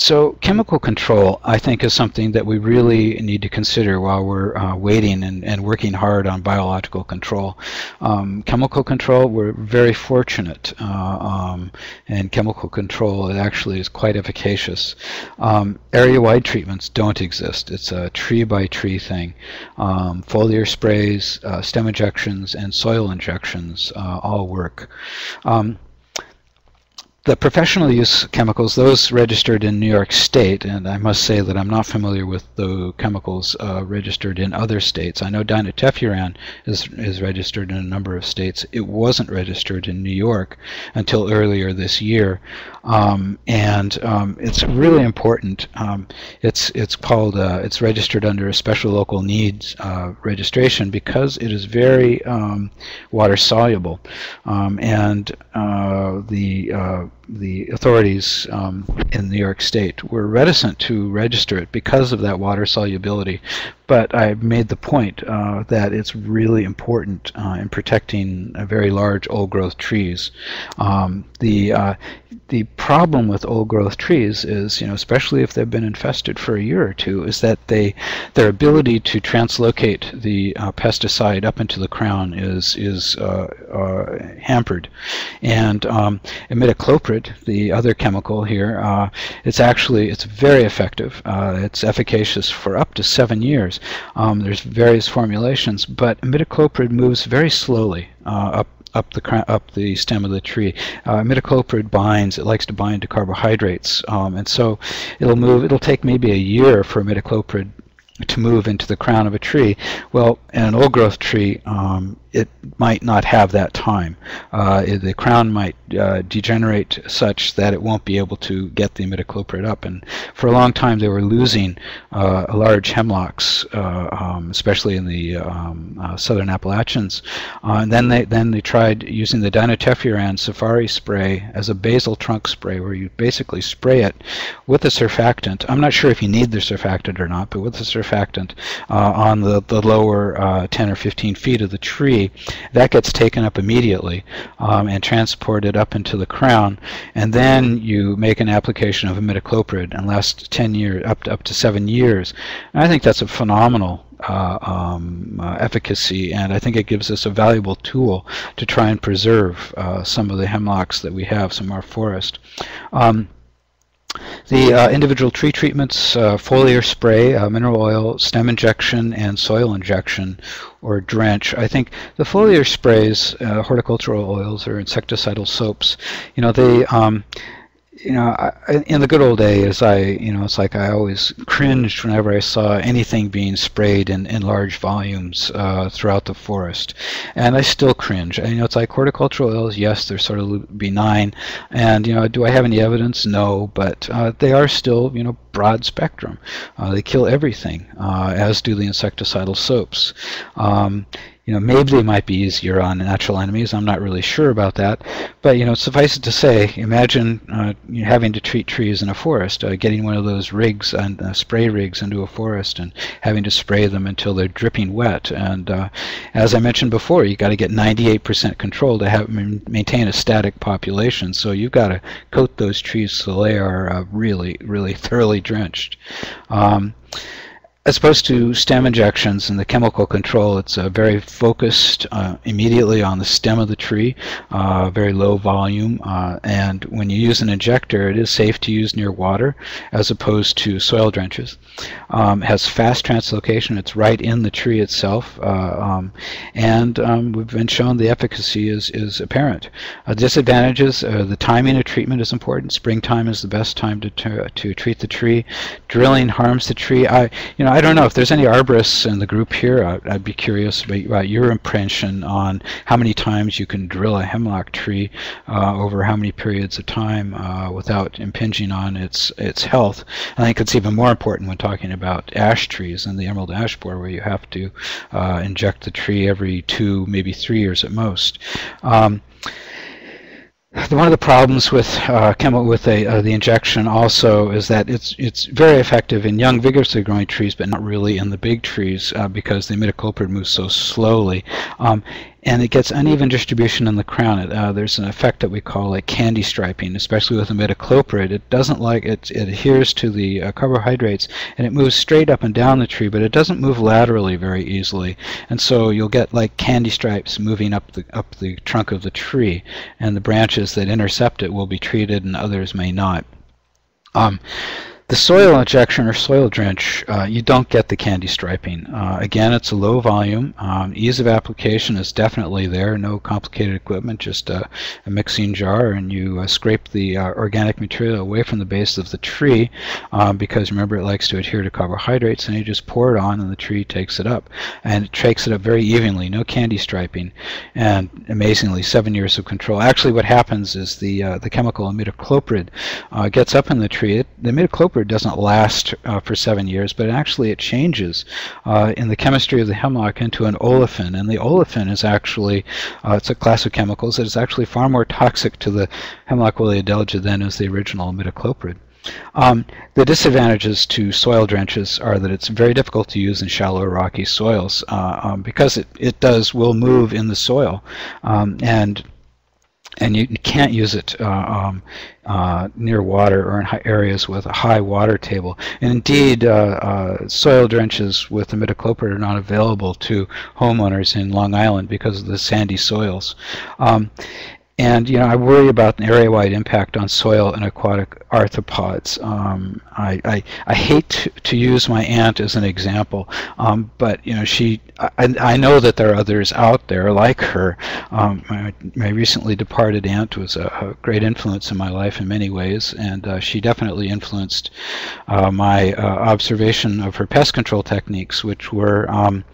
so chemical control, I think, is something that we really need to consider while we're uh, waiting and, and working hard on biological control. Um, chemical control, we're very fortunate, uh, um, and chemical control actually is quite efficacious. Um, area-wide treatments don't exist. It's a tree-by-tree -tree thing. Um, foliar sprays, uh, stem injections, and soil injections uh, all work. The professional use chemicals, those registered in New York State, and I must say that I'm not familiar with the chemicals uh, registered in other states. I know dinotefuran is, is registered in a number of states. It wasn't registered in New York until earlier this year. Um, and um, it's really important. Um, it's it's called uh, it's registered under a special local needs uh, registration because it is very um, water soluble, um, and uh, the uh, time the authorities um, in New York State were reticent to register it because of that water solubility. But I made the point uh, that it's really important uh, in protecting very large old growth trees. Um, the uh, the problem with old growth trees is, you know, especially if they've been infested for a year or two, is that they their ability to translocate the uh, pesticide up into the crown is is uh, uh, hampered. And um, imidacloprid, the other chemical here, uh, it's actually it's very effective. Uh, it's efficacious for up to seven years. Um, there's various formulations, but imidacloprid moves very slowly uh, up up the up the stem of the tree. Uh, imidacloprid binds. It likes to bind to carbohydrates, um, and so it'll move. It'll take maybe a year for imidacloprid to move into the crown of a tree. Well, in an old growth tree, um, it might not have that time. Uh, the crown might uh, degenerate such that it won't be able to get the imidacloprid up. And for a long time, they were losing uh, large hemlocks, uh, um, especially in the um, uh, southern Appalachians. Uh, and then they then they tried using the dinotefuran safari spray as a basal trunk spray, where you basically spray it with a surfactant. I'm not sure if you need the surfactant or not, but with the surfactant on the the lower 10 or 15 feet of the tree that gets taken up immediately um, and transported up into the crown, and then you make an application of imidacloprid and last 10 years, up to, up to seven years. And I think that's a phenomenal uh, um, uh, efficacy, and I think it gives us a valuable tool to try and preserve uh, some of the hemlocks that we have, some of our forest. Um, the uh, individual tree treatments, uh, foliar spray, uh, mineral oil, stem injection, and soil injection or drench. I think the foliar sprays, uh, horticultural oils or insecticidal soaps, you know, they um, you know, I, in the good old days, I, you know, it's like I always cringed whenever I saw anything being sprayed in, in large volumes uh, throughout the forest, and I still cringe. And, you know, it's like horticultural oils. Yes, they're sort of benign, and you know, do I have any evidence? No, but uh, they are still, you know, broad spectrum. Uh, they kill everything, uh, as do the insecticidal soaps. Um, you know, maybe they might be easier on natural enemies. I'm not really sure about that. But, you know, suffice it to say, imagine uh, you having to treat trees in a forest, uh, getting one of those rigs and uh, spray rigs into a forest and having to spray them until they're dripping wet. And uh, as I mentioned before, you got to get 98% control to have maintain a static population. So you've got to coat those trees so they are uh, really, really thoroughly drenched. Um, as opposed to stem injections and the chemical control, it's uh, very focused uh, immediately on the stem of the tree, uh, very low volume, uh, and when you use an injector, it is safe to use near water as opposed to soil drenches. Um, has fast translocation, it's right in the tree itself, uh, um, and um, we've been shown the efficacy is, is apparent. Uh, disadvantages, the timing of treatment is important. Springtime is the best time to, to treat the tree. Drilling harms the tree. I, you know, know, I don't know if there's any arborists in the group here. I'd, I'd be curious about, about, your impression on how many times you can drill a hemlock tree uh, over how many periods of time uh, without impinging on its its health. I think it's even more important when talking about ash trees and the emerald ash borer, where you have to uh, inject the tree every two, maybe three years at most. Um, one of the problems with uh, chemical with a, uh, the injection also is that it's it's very effective in young vigorously growing trees, but not really in the big trees uh, because the imidacloprid moves so slowly. Um, and it gets uneven distribution in the crown. It, uh, there's an effect that we call a candy striping, especially with imidacloprid. It doesn't like it, it adheres to the uh, carbohydrates and it moves straight up and down the tree, but it doesn't move laterally very easily. And so you'll get like candy stripes moving up the up the trunk of the tree, and the branches that intercept it will be treated, and others may not. Um, the soil injection or soil drench, uh, you don't get the candy striping. Uh, again, it's a low volume. Um, ease of application is definitely there. No complicated equipment, just a, a mixing jar, and you uh, scrape the uh, organic material away from the base of the tree um, because remember it likes to adhere to carbohydrates, and you just pour it on, and the tree takes it up, and it takes it up very evenly. No candy striping, and amazingly, seven years of control. Actually, what happens is the uh, the chemical imidacloprid uh, gets up in the tree. It, the imidacloprid doesn't last uh, for seven years, but actually it changes uh, in the chemistry of the hemlock into an olefin, and the olefin is actually uh, it's a class of chemicals that is actually far more toxic to the hemlock woolly adelgid than is the original imidacloprid. Um, the disadvantages to soil drenches are that it's very difficult to use in shallow rocky soils uh, um, because it, it does will move in the soil um, and and you can't use it uh, um, uh, near water or in areas with a high water table. And indeed, uh, uh, soil drenches with imidacloprid are not available to homeowners in Long Island because of the sandy soils. Um, and you know, I worry about an area-wide impact on soil and aquatic arthropods. Um, I, I, I hate to, to, use my aunt as an example, um, but you know, she I, I know that there are others out there like her. Um, my, my, recently departed aunt was a, a, great influence in my life in many ways, and uh, she definitely influenced uh, my uh, observation of her pest control techniques, which were um,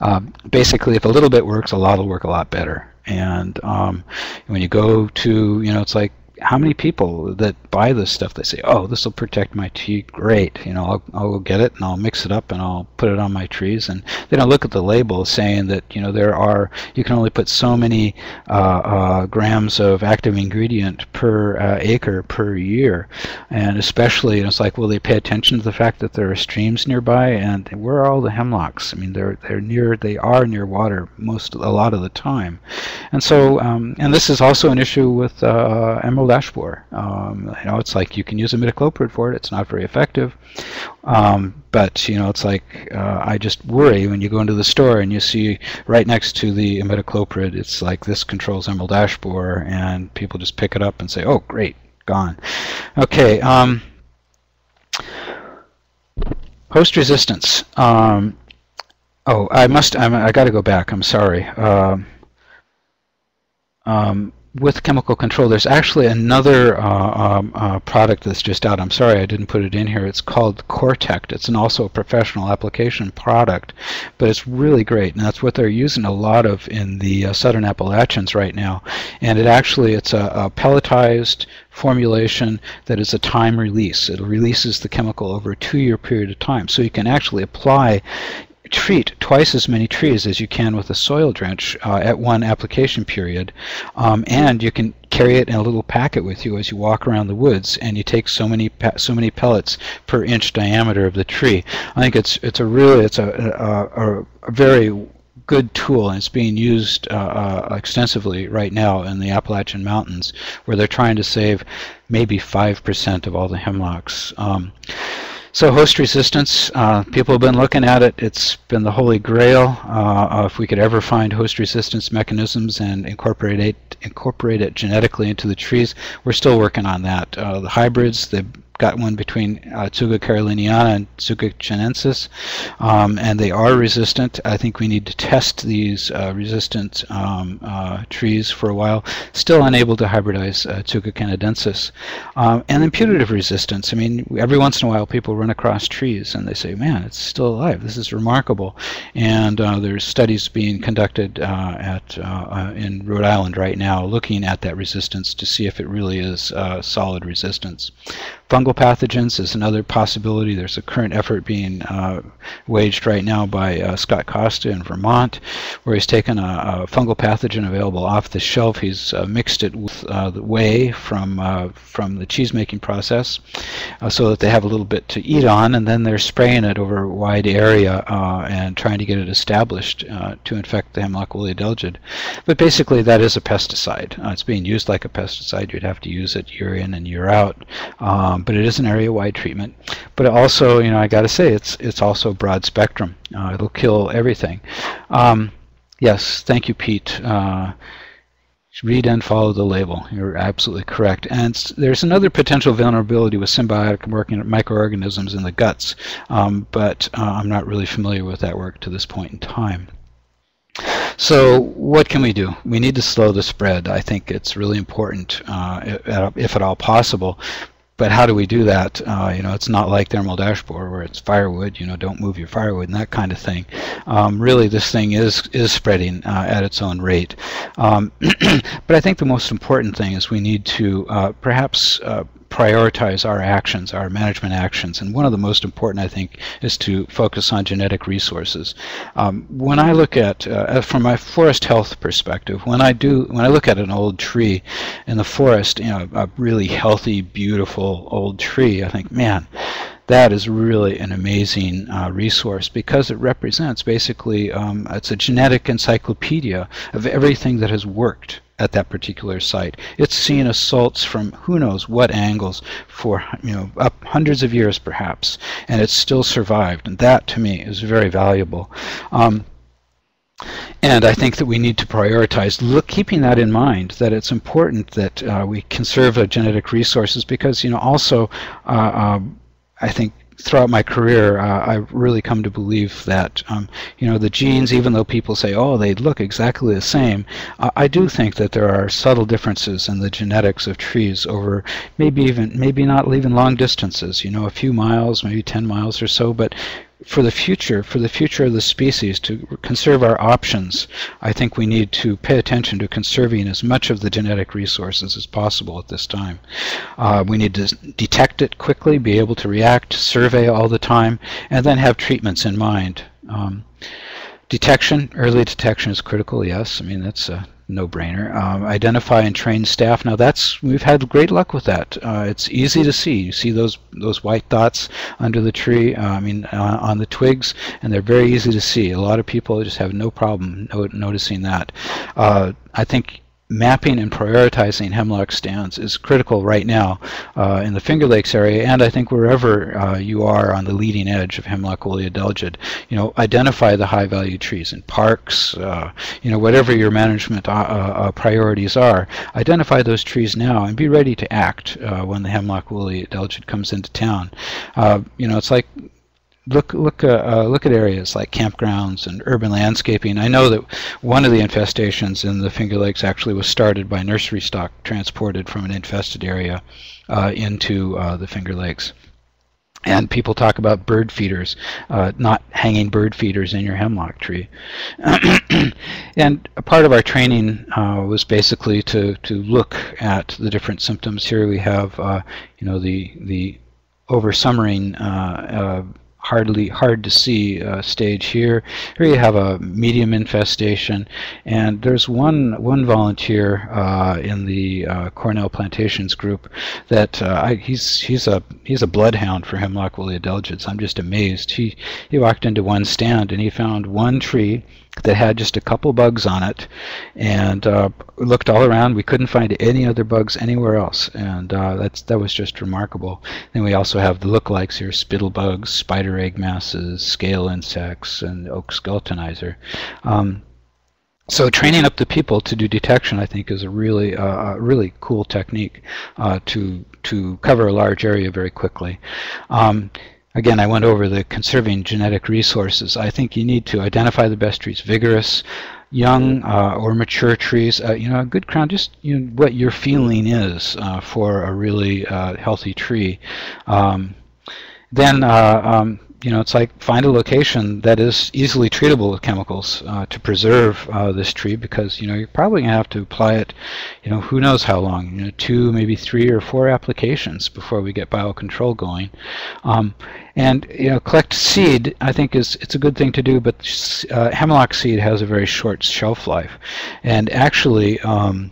uh, basically, if a little bit works, a lot will work a lot better. And um, when you go to, you know, it's like how many people that buy this stuff they say oh this will protect my tea great. You know I'll, I'll get it and I'll mix it up and I'll put it on my trees. And they don't look at the label saying that you know there are you can only put so many uh, uh, grams of active ingredient per uh, acre per year. And especially you know, it's like will they pay attention to the fact that there are streams nearby? And where are all the hemlocks? I mean they're they're near they are near water most a lot of the time. And so um, and this is also an issue with uh, emerald borer. Um, you know, it's like you can use imidacloprid for it. It's not very effective, um, but you know, it's like uh, I just worry when you go into the store and you see right next to the imidacloprid, it's like this controls emerald ash borer, and people just pick it up and say, "Oh, great, gone." Okay. Um, host resistance. Um, oh, I must. I'm, I got to go back. I'm sorry. Um, um with chemical control, there's actually another uh, um, uh, product that's just out. I'm sorry I didn't put it in here. It's called CoreTect. It's an also a professional application product, but it's really great, and that's what they're using a lot of in the uh, Southern Appalachians right now. And it actually it's a, a pelletized formulation that is a time release. It releases the chemical over a two-year period of time, so you can actually apply treat twice as many trees as you can with a soil drench uh, at one application period. Um, and you can carry it in a little packet with you as you walk around the woods, and you take so many so many pellets per inch diameter of the tree. I think it's it's a really it's a, a, a very good tool and it's being used uh, uh, extensively right now in the Appalachian Mountains where they're trying to save maybe 5% of all the hemlocks. Um, so host resistance, uh, people have been looking at it. It's been the holy grail. Uh, if we could ever find host resistance mechanisms and incorporate it, incorporate it genetically into the trees, we're still working on that. Uh, the hybrids, the got one between uh, Tsuga caroliniana and Tsuga chinensis, um, and they are resistant. I think we need to test these uh, resistant um, uh, trees for a while. Still unable to hybridize uh, Tsuga canadensis. Um, and then putative resistance. I mean, every once in a while people run across trees and they say, man, it's still alive. This is remarkable. And uh, there's studies being conducted uh, at uh, in Rhode Island right now looking at that resistance to see if it really is solid resistance. Fungal pathogens is another possibility. There's a current effort being uh, waged right now by uh, Scott Costa in Vermont, where he's taken a, a fungal pathogen available off the shelf. He's uh, mixed it with uh, the whey from uh, from the cheese making process, uh, so that they have a little bit to eat on, and then they're spraying it over a wide area and trying to get it established to infect the hemlock woolly adelgid. But basically, that is a pesticide. it's being used like a pesticide. You'd have to use it year in and year out. Um, um, but it is an area-wide treatment. But also, you know, I got to say, it's it's also broad spectrum. Uh, it'll kill everything. Um, yes, thank you, Pete. Uh, Read and follow the label. You're absolutely correct. And there's another potential vulnerability with symbiotic working microorganisms in the guts, um, but uh, I'm not really familiar with that work to this point in time. So what can we do? We need to slow the spread. I think it's really important, uh, if at all possible, but how do we do that? Uh, you know, it's not like the emerald ash borer where it's firewood. You know, don't move your firewood and that kind of thing. Um, really, this thing is is spreading uh, at its own rate. Um, but I think the most important thing is we need to uh, perhaps uh, prioritize our actions, our management actions. And one of the most important, I think, is to focus on genetic resources. Um, when I look at, uh, from my forest health perspective, when I do, when I look at an old tree in the forest, you know, a really healthy, beautiful old tree, I think, man, that is really an amazing uh, resource because it represents basically um, it's a genetic encyclopedia of everything that has worked at that particular site. It's seen assaults from who knows what angles for you know up hundreds of years perhaps, and it's still survived. And that to me is very valuable. Um, and I think that we need to prioritize, look, keeping that in mind, that it's important that uh, we conserve our genetic resources because, you know, also, uh, uh, I think throughout my career, uh, I've really come to believe that, um, you know, the genes, even though people say, oh, they look exactly the same, uh, I do think that there are subtle differences in the genetics of trees over maybe even, maybe not even long distances, you know, a few miles, maybe 10 miles or so, but for the future, for the future of the species, to conserve our options, I think we need to pay attention to conserving as much of the genetic resources as possible at this time. Uh, we need to detect it quickly, be able to react, survey all the time, and then have treatments in mind. Um, detection, early detection is critical, yes. I mean, that's a no-brainer. Um, identify and train staff. Now that's we've had great luck with that. Uh, it's easy to see. You see those those white dots under the tree. Uh, I mean uh, on the twigs, and they're very easy to see. A lot of people just have no problem no noticing that. Uh, I think mapping and prioritizing hemlock stands is critical right now uh, in the Finger Lakes area, and I think wherever uh, you are on the leading edge of hemlock woolly adelgid, you know, identify the high-value trees in parks, uh, you know, whatever your management uh, uh, priorities are, identify those trees now and be ready to act uh, when the hemlock woolly adelgid comes into town. you know, it's like look look uh, uh, look at areas like campgrounds and urban landscaping. I know that one of the infestations in the Finger Lakes actually was started by nursery stock transported from an infested area uh, into uh, the Finger Lakes. And people talk about bird feeders, uh, not hanging bird feeders in your hemlock tree. and a part of our training uh, was basically to, to look at the different symptoms. Here we have, you know, the the over summering uh, hardly hard to see uh, stage here. Here you have a medium infestation, and there's one one volunteer uh, in the uh, Cornell Plantations group that uh, I, he's he's a he's a bloodhound for hemlock woolly adelgids. I'm just amazed. He he walked into one stand and he found one tree that had just a couple bugs on it. And uh, looked all around. We couldn't find any other bugs anywhere else. And uh, that's that was just remarkable. Then we also have the lookalikes here spittle bugs spider egg masses scale insects and oak skeletonizer. Um, so training up the people to do detection, I think, is a really, uh, really cool technique uh, to to cover a large area very quickly. Um, Again, I went over the conserving genetic resources. I think you need to identify the best trees, vigorous, young uh, or mature trees. Uh, you know, a good crown, just you know, what your feeling is uh, for a really uh, healthy tree. Um, then uh, um, you know, it's like find a location that is easily treatable with chemicals uh, to preserve uh, this tree because, you know, you're probably going to have to apply it, you know, who knows how long, you know, two, maybe three or four applications before we get biocontrol going. Um, and, you know, collect seed, I think is, it's a good thing to do, but uh, hemlock seed has a very short shelf life. And actually, um,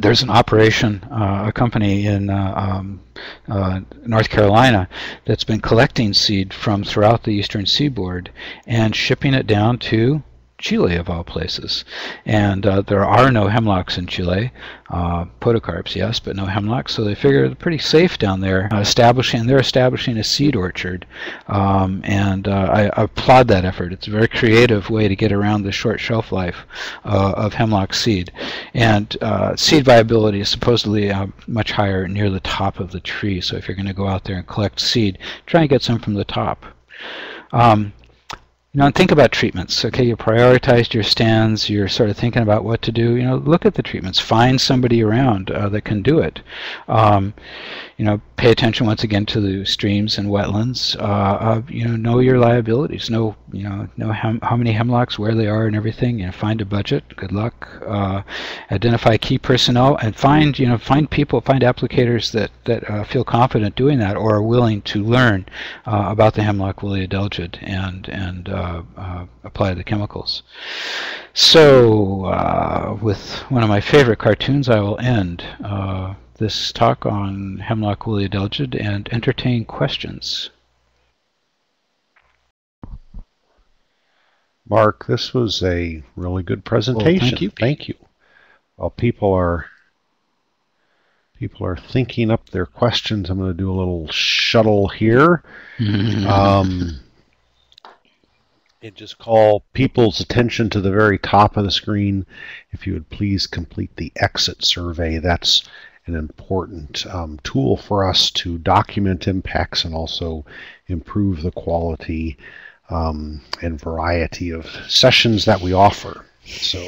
there's an operation, uh, a company in uh, um, uh, North Carolina that's been collecting seed from throughout the eastern seaboard and shipping it down to Chile of all places. And uh, there are no hemlocks in Chile. Uh, podocarps, yes, but no hemlocks. So they figure they're pretty safe down there. Uh, establishing, they're establishing a seed orchard, um, and uh, I, applaud that effort. It's a very creative way to get around the short shelf life uh, of hemlock seed. And seed viability is supposedly much higher near the top of the tree. So if you're going to go out there and collect seed, try and get some from the top. Um, now think about treatments. Okay, you prioritized your stands. You're sort of thinking about what to do. You know, look at the treatments. Find somebody around uh, that can do it. Um, you know, pay attention once again to the streams and wetlands. Uh, uh, you know, know your liabilities. Know you know know how, how many hemlocks, where they are, and everything. You know, find a budget. Good luck. Uh, identify key personnel and find you know find people, find applicators that that uh, feel confident doing that or are willing to learn uh, about the hemlock woolly adelgid and and uh, apply the chemicals. So, with one of my favorite cartoons, I will end this talk on Hemlock woolly adelgid and entertain questions. Mark, this was a really good presentation. Well, thank you. Thank you. While people are people are thinking up their questions, I'm going to do a little shuttle here. um, and just call people's attention to the very top of the screen. If you would please complete the exit survey. That's an important um, tool for us to document impacts and also improve the quality um, and variety of sessions that we offer. So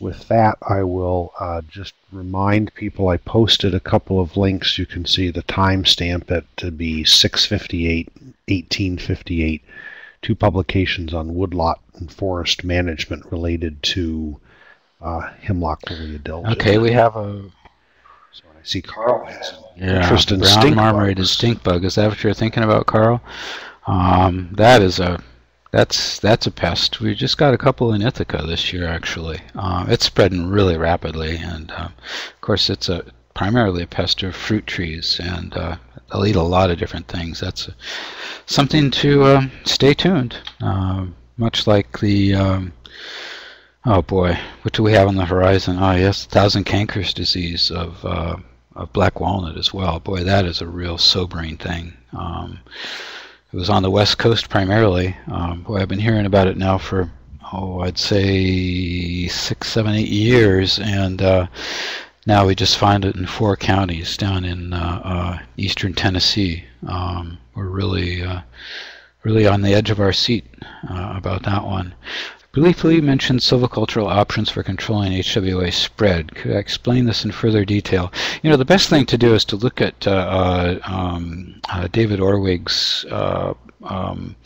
with that, I will uh, just remind people I posted a couple of links. You can see the timestamp at to be 658, 1858, two publications on woodlot and forest management related to uh, hemlock adelgid. Okay, we have a see Carl has yeah, interest in brown stink marmorated bugs. stink bug. Is that what you're thinking about, Carl? Um, that is a that's that's a pest. We just got a couple in Ithaca this year, actually. Uh, it's spreading really rapidly, and uh, of course, it's a primarily a pest of fruit trees, and uh, they'll eat a lot of different things. That's something to um, stay tuned. Uh, much like the um, oh boy, what do we have on the horizon? Oh yes, thousand cankers disease of uh, of black walnut as well. Boy, that is a real sobering thing. Um, it was on the west coast primarily. Um, boy, I've been hearing about it now for oh, I'd say six, seven, eight years, and uh, now we just find it in four counties down in uh, uh, eastern Tennessee. Um, we're really, uh, really on the edge of our seat uh, about that one. Briefly mentioned silvicultural options for controlling HWA spread. Could I explain this in further detail? You know, the best thing to do is to look at uh, uh um, uh, David Orwig's uh, um,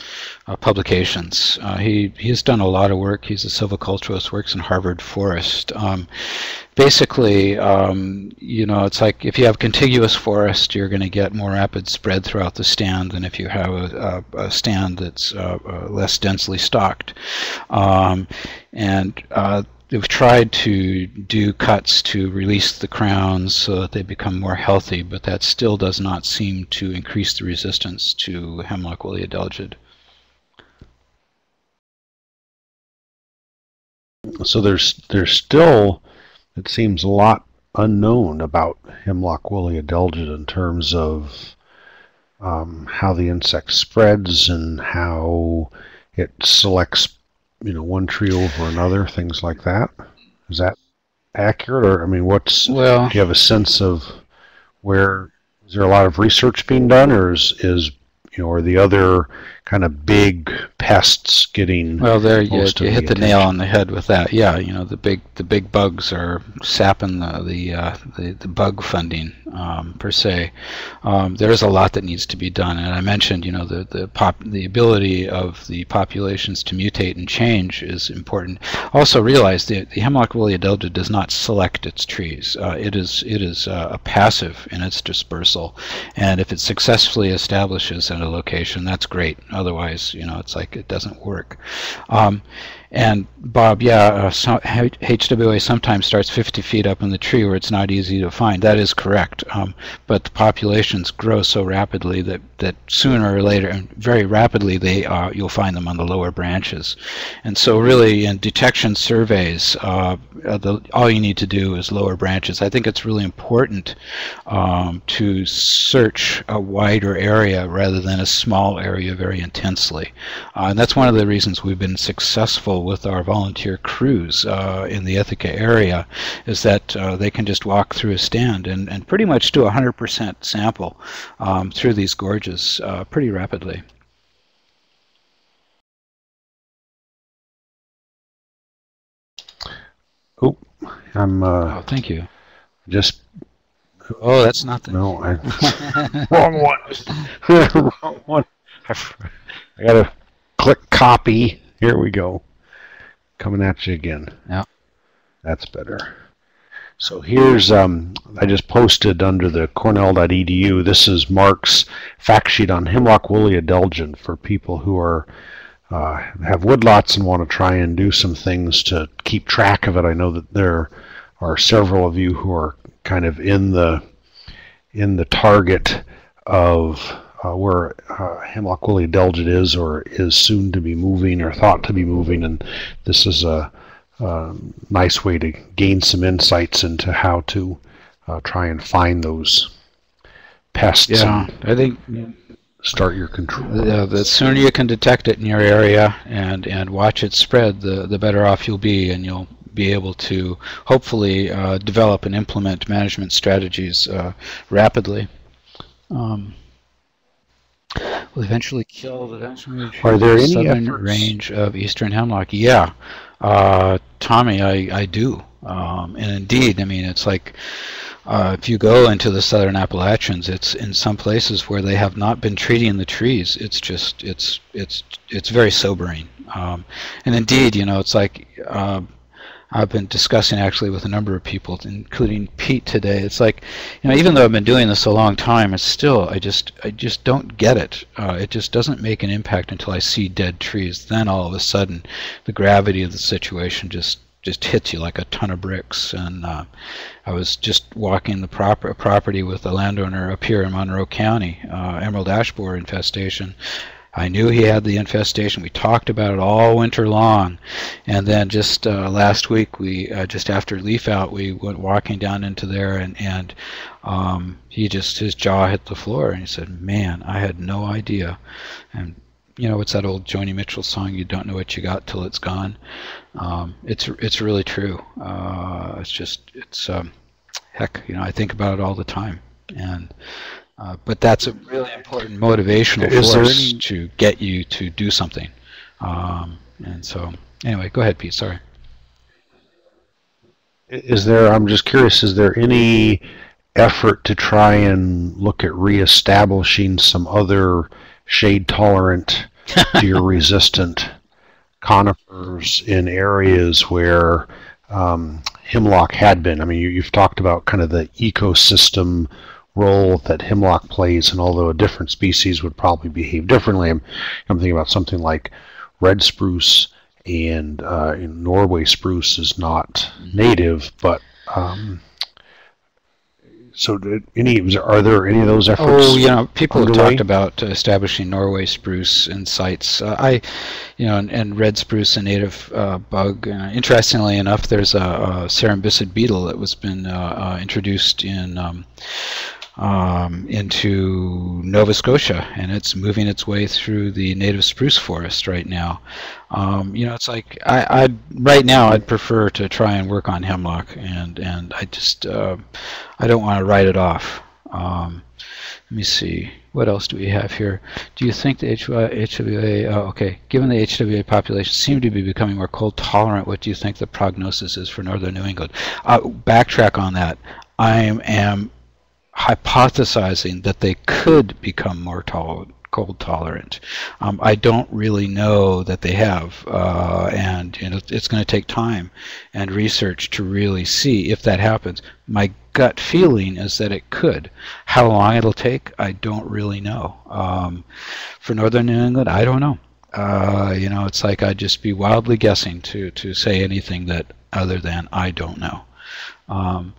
uh, publications. Uh, he, he's done a lot of work. He's a silviculturist, works in Harvard Forest. Um, basically, um, you know, it's like if you have contiguous forest, you're going to get more rapid spread throughout the stand than if you have a, a, a stand that's uh, uh less densely stocked. Um, and they've tried to do cuts to release the crowns so that they become more healthy, but that still does not seem to increase the resistance to hemlock woolly adelgid. So there's there's still it seems a lot unknown about hemlock woolly adelgid in terms of um, how the insect spreads and how it selects you know one tree over another, things like that. Is that accurate, or I mean, what's well? Do you have a sense of where is there a lot of research being done, or is is you know, are the other kind of big pests getting well there you, you hit the, nail on the head with that. Yeah you know the big the big bugs are sapping the the uh, the, the, bug funding um, per se. Um, there's a lot that needs to be done. And I mentioned you know the the pop the ability of the populations to mutate and change is important. Also realize the, the hemlock woolly adelgid does not select its trees. Uh, it is it is uh, a passive in its dispersal. And if it successfully establishes at a location that's great otherwise you know it's like it doesn't work. Um, and Bob, yeah, uh, so HWA sometimes starts 50 feet up in the tree where it's not easy to find. That is correct. Um, but the populations grow so rapidly that, that sooner or later, and very rapidly, they uh, you'll find them on the lower branches. And so really in detection surveys, uh, the, all you need to do is lower branches. I think it's really important um, to search a wider area rather than a small area very intensely. Uh, and that's one of the reasons we've been successful with our volunteer crews uh, in the Ithaca area is that uh, they can just walk through a stand and, and pretty much do a 100% sample um, through these gorges uh, pretty rapidly. Oh, I'm. Uh, oh, thank you. Just. Oh, that's not the. No, I. wrong one. wrong one. I gotta click copy. Here we go coming at you again. Yeah. That's better. So here's, um, I just posted under the cornell.edu, this is Mark's fact sheet on hemlock woolly adelgid for people who are uh, have woodlots and want to try and do some things to keep track of it. I know that there are several of you who are kind of in the in the target of uh, where uh, hemlock woolly adelgid is or is soon to be moving or thought to be moving, and this is a, a nice way to gain some insights into how to uh, try and find those pests. Yeah, I think start your control. The, the sooner you can detect it in your area and and watch it spread, the the better off you'll be, and you'll be able to hopefully uh, develop and implement management strategies uh, rapidly. Um, will eventually kill the eventually Are there any southern efforts? range of eastern hemlock. Yeah, uh, Tommy, I, I do. Um, and indeed, I mean, it's like uh, if you go into the southern Appalachians, it's in some places where they have not been treating the trees. It's just, it's, it's, it's very sobering. Um, and indeed, you know, it's like uh, I've been discussing actually with a number of people, including Pete today. It's like, you know, even though I've been doing this a long time, it's still I just I just don't get it. Uh, it just doesn't make an impact until I see dead trees. Then all of a sudden, the gravity of the situation just just hits you like a ton of bricks. And uh, I was just walking the proper property with a landowner up here in Monroe County, uh, emerald ash borer infestation I knew he had the infestation. We talked about it all winter long, and then just uh, last week, we uh, just after leaf out, we went walking down into there, and and um, he just his jaw hit the floor, and he said, "Man, I had no idea." And you know, it's that old Joni Mitchell song, "You don't know what you got till it's gone." Um, it's it's really true. Uh, it's just it's um, heck, you know, I think about it all the time, and uh, but that's a really important motivational Is force any... to get you to do something. Um, and so, anyway, go ahead, Pete. Sorry. Is there? I'm just curious. Is there any effort to try and look at reestablishing some other shade tolerant, deer resistant conifers in areas where um, hemlock had been? I mean, you, you've talked about kind of the ecosystem role that hemlock plays, and although a different species would probably behave differently, I'm, I'm thinking about something like red spruce and uh, Norway spruce is not native, but um, so any are there any of those efforts? Oh, you know, people underway? have talked about establishing Norway spruce in sites. Uh, I, you know, and, and, red spruce, a native uh, bug. Uh, interestingly enough, there's a, a cerambycid beetle that was been uh, uh, introduced in. Um, um, into Nova Scotia, and it's moving its way through the native spruce forest right now. Um, you know, it's like I, I right now I'd prefer to try and work on hemlock, and and I just uh, I don't want to write it off. Um, let me see. What else do we have here? Do you think the HWA, oh, okay, given the HWA population seem to be becoming more cold tolerant, what do you think the prognosis is for northern New England? Uh, backtrack on that. I am hypothesizing that they could become more tolerant cold tolerant. Um, I don't really know that they have, uh, and you know, it's going to take time and research to really see if that happens. My gut feeling is that it could. How long it'll take, I don't really know. Um, for northern New England, I don't know. uh, you know, it's like I'd just be wildly guessing to, to say anything that other than I don't know. Um,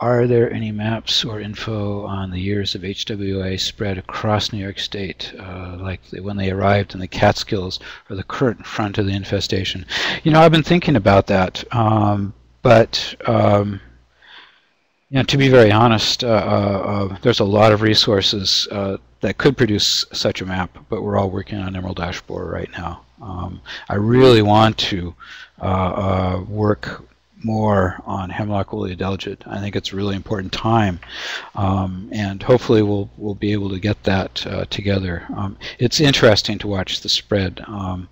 are there any maps or info on the years of HWA spread across New York State, uh, like when they arrived in the Catskills or the current front of the infestation? You know, I've been thinking about that, um, but um, you know, to be very honest, uh, uh, uh there's a lot of resources uh, that could produce such a map, but we're all working on Emerald Ash Borer right now. Um, I really want to uh, work more on hemlock woolly adelgid. I think it's a really important time, um, and hopefully we'll we'll be able to get that uh, together. Um, it's interesting to watch the spread, um,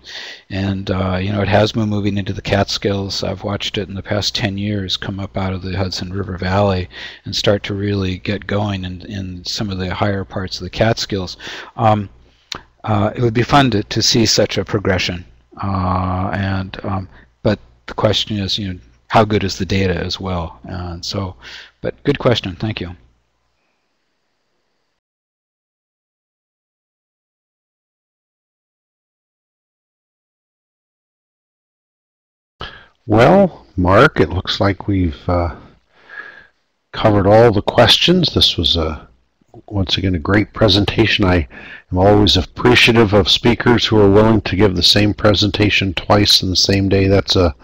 and uh, you know it has been moving into the Catskills. I've watched it in the past 10 years come up out of the Hudson River Valley and start to really get going in, in some of the higher parts of the Catskills. Um, uh, it would be fun to, to see such a progression, uh, and um, but the question is, you know, how good is the data as well? And so, but good question. Thank you. Well, Mark, it looks like we've uh, covered all the questions. This was a once again a great presentation. I am always appreciative of speakers who are willing to give the same presentation twice in the same day. That's a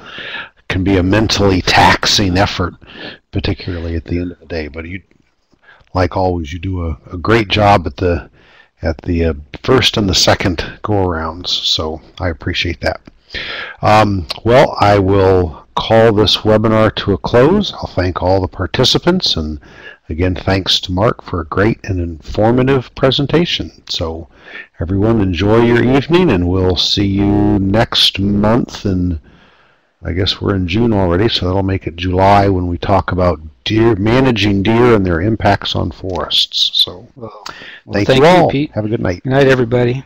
can be a mentally taxing effort, particularly at the end of the day. But you, like always, you do a, a great job at the at the uh, first and the second go arounds. So I appreciate that. Um, well, I will call this webinar to a close. I'll thank all the participants and again, thanks to Mark for a great and informative presentation. So everyone enjoy your evening and we'll see you next month and I guess we're in June already, so that'll make it July when we talk about deer managing deer and their impacts on forests. So, well, thank, thank, you all. Pete. Have a good night. Good night, everybody.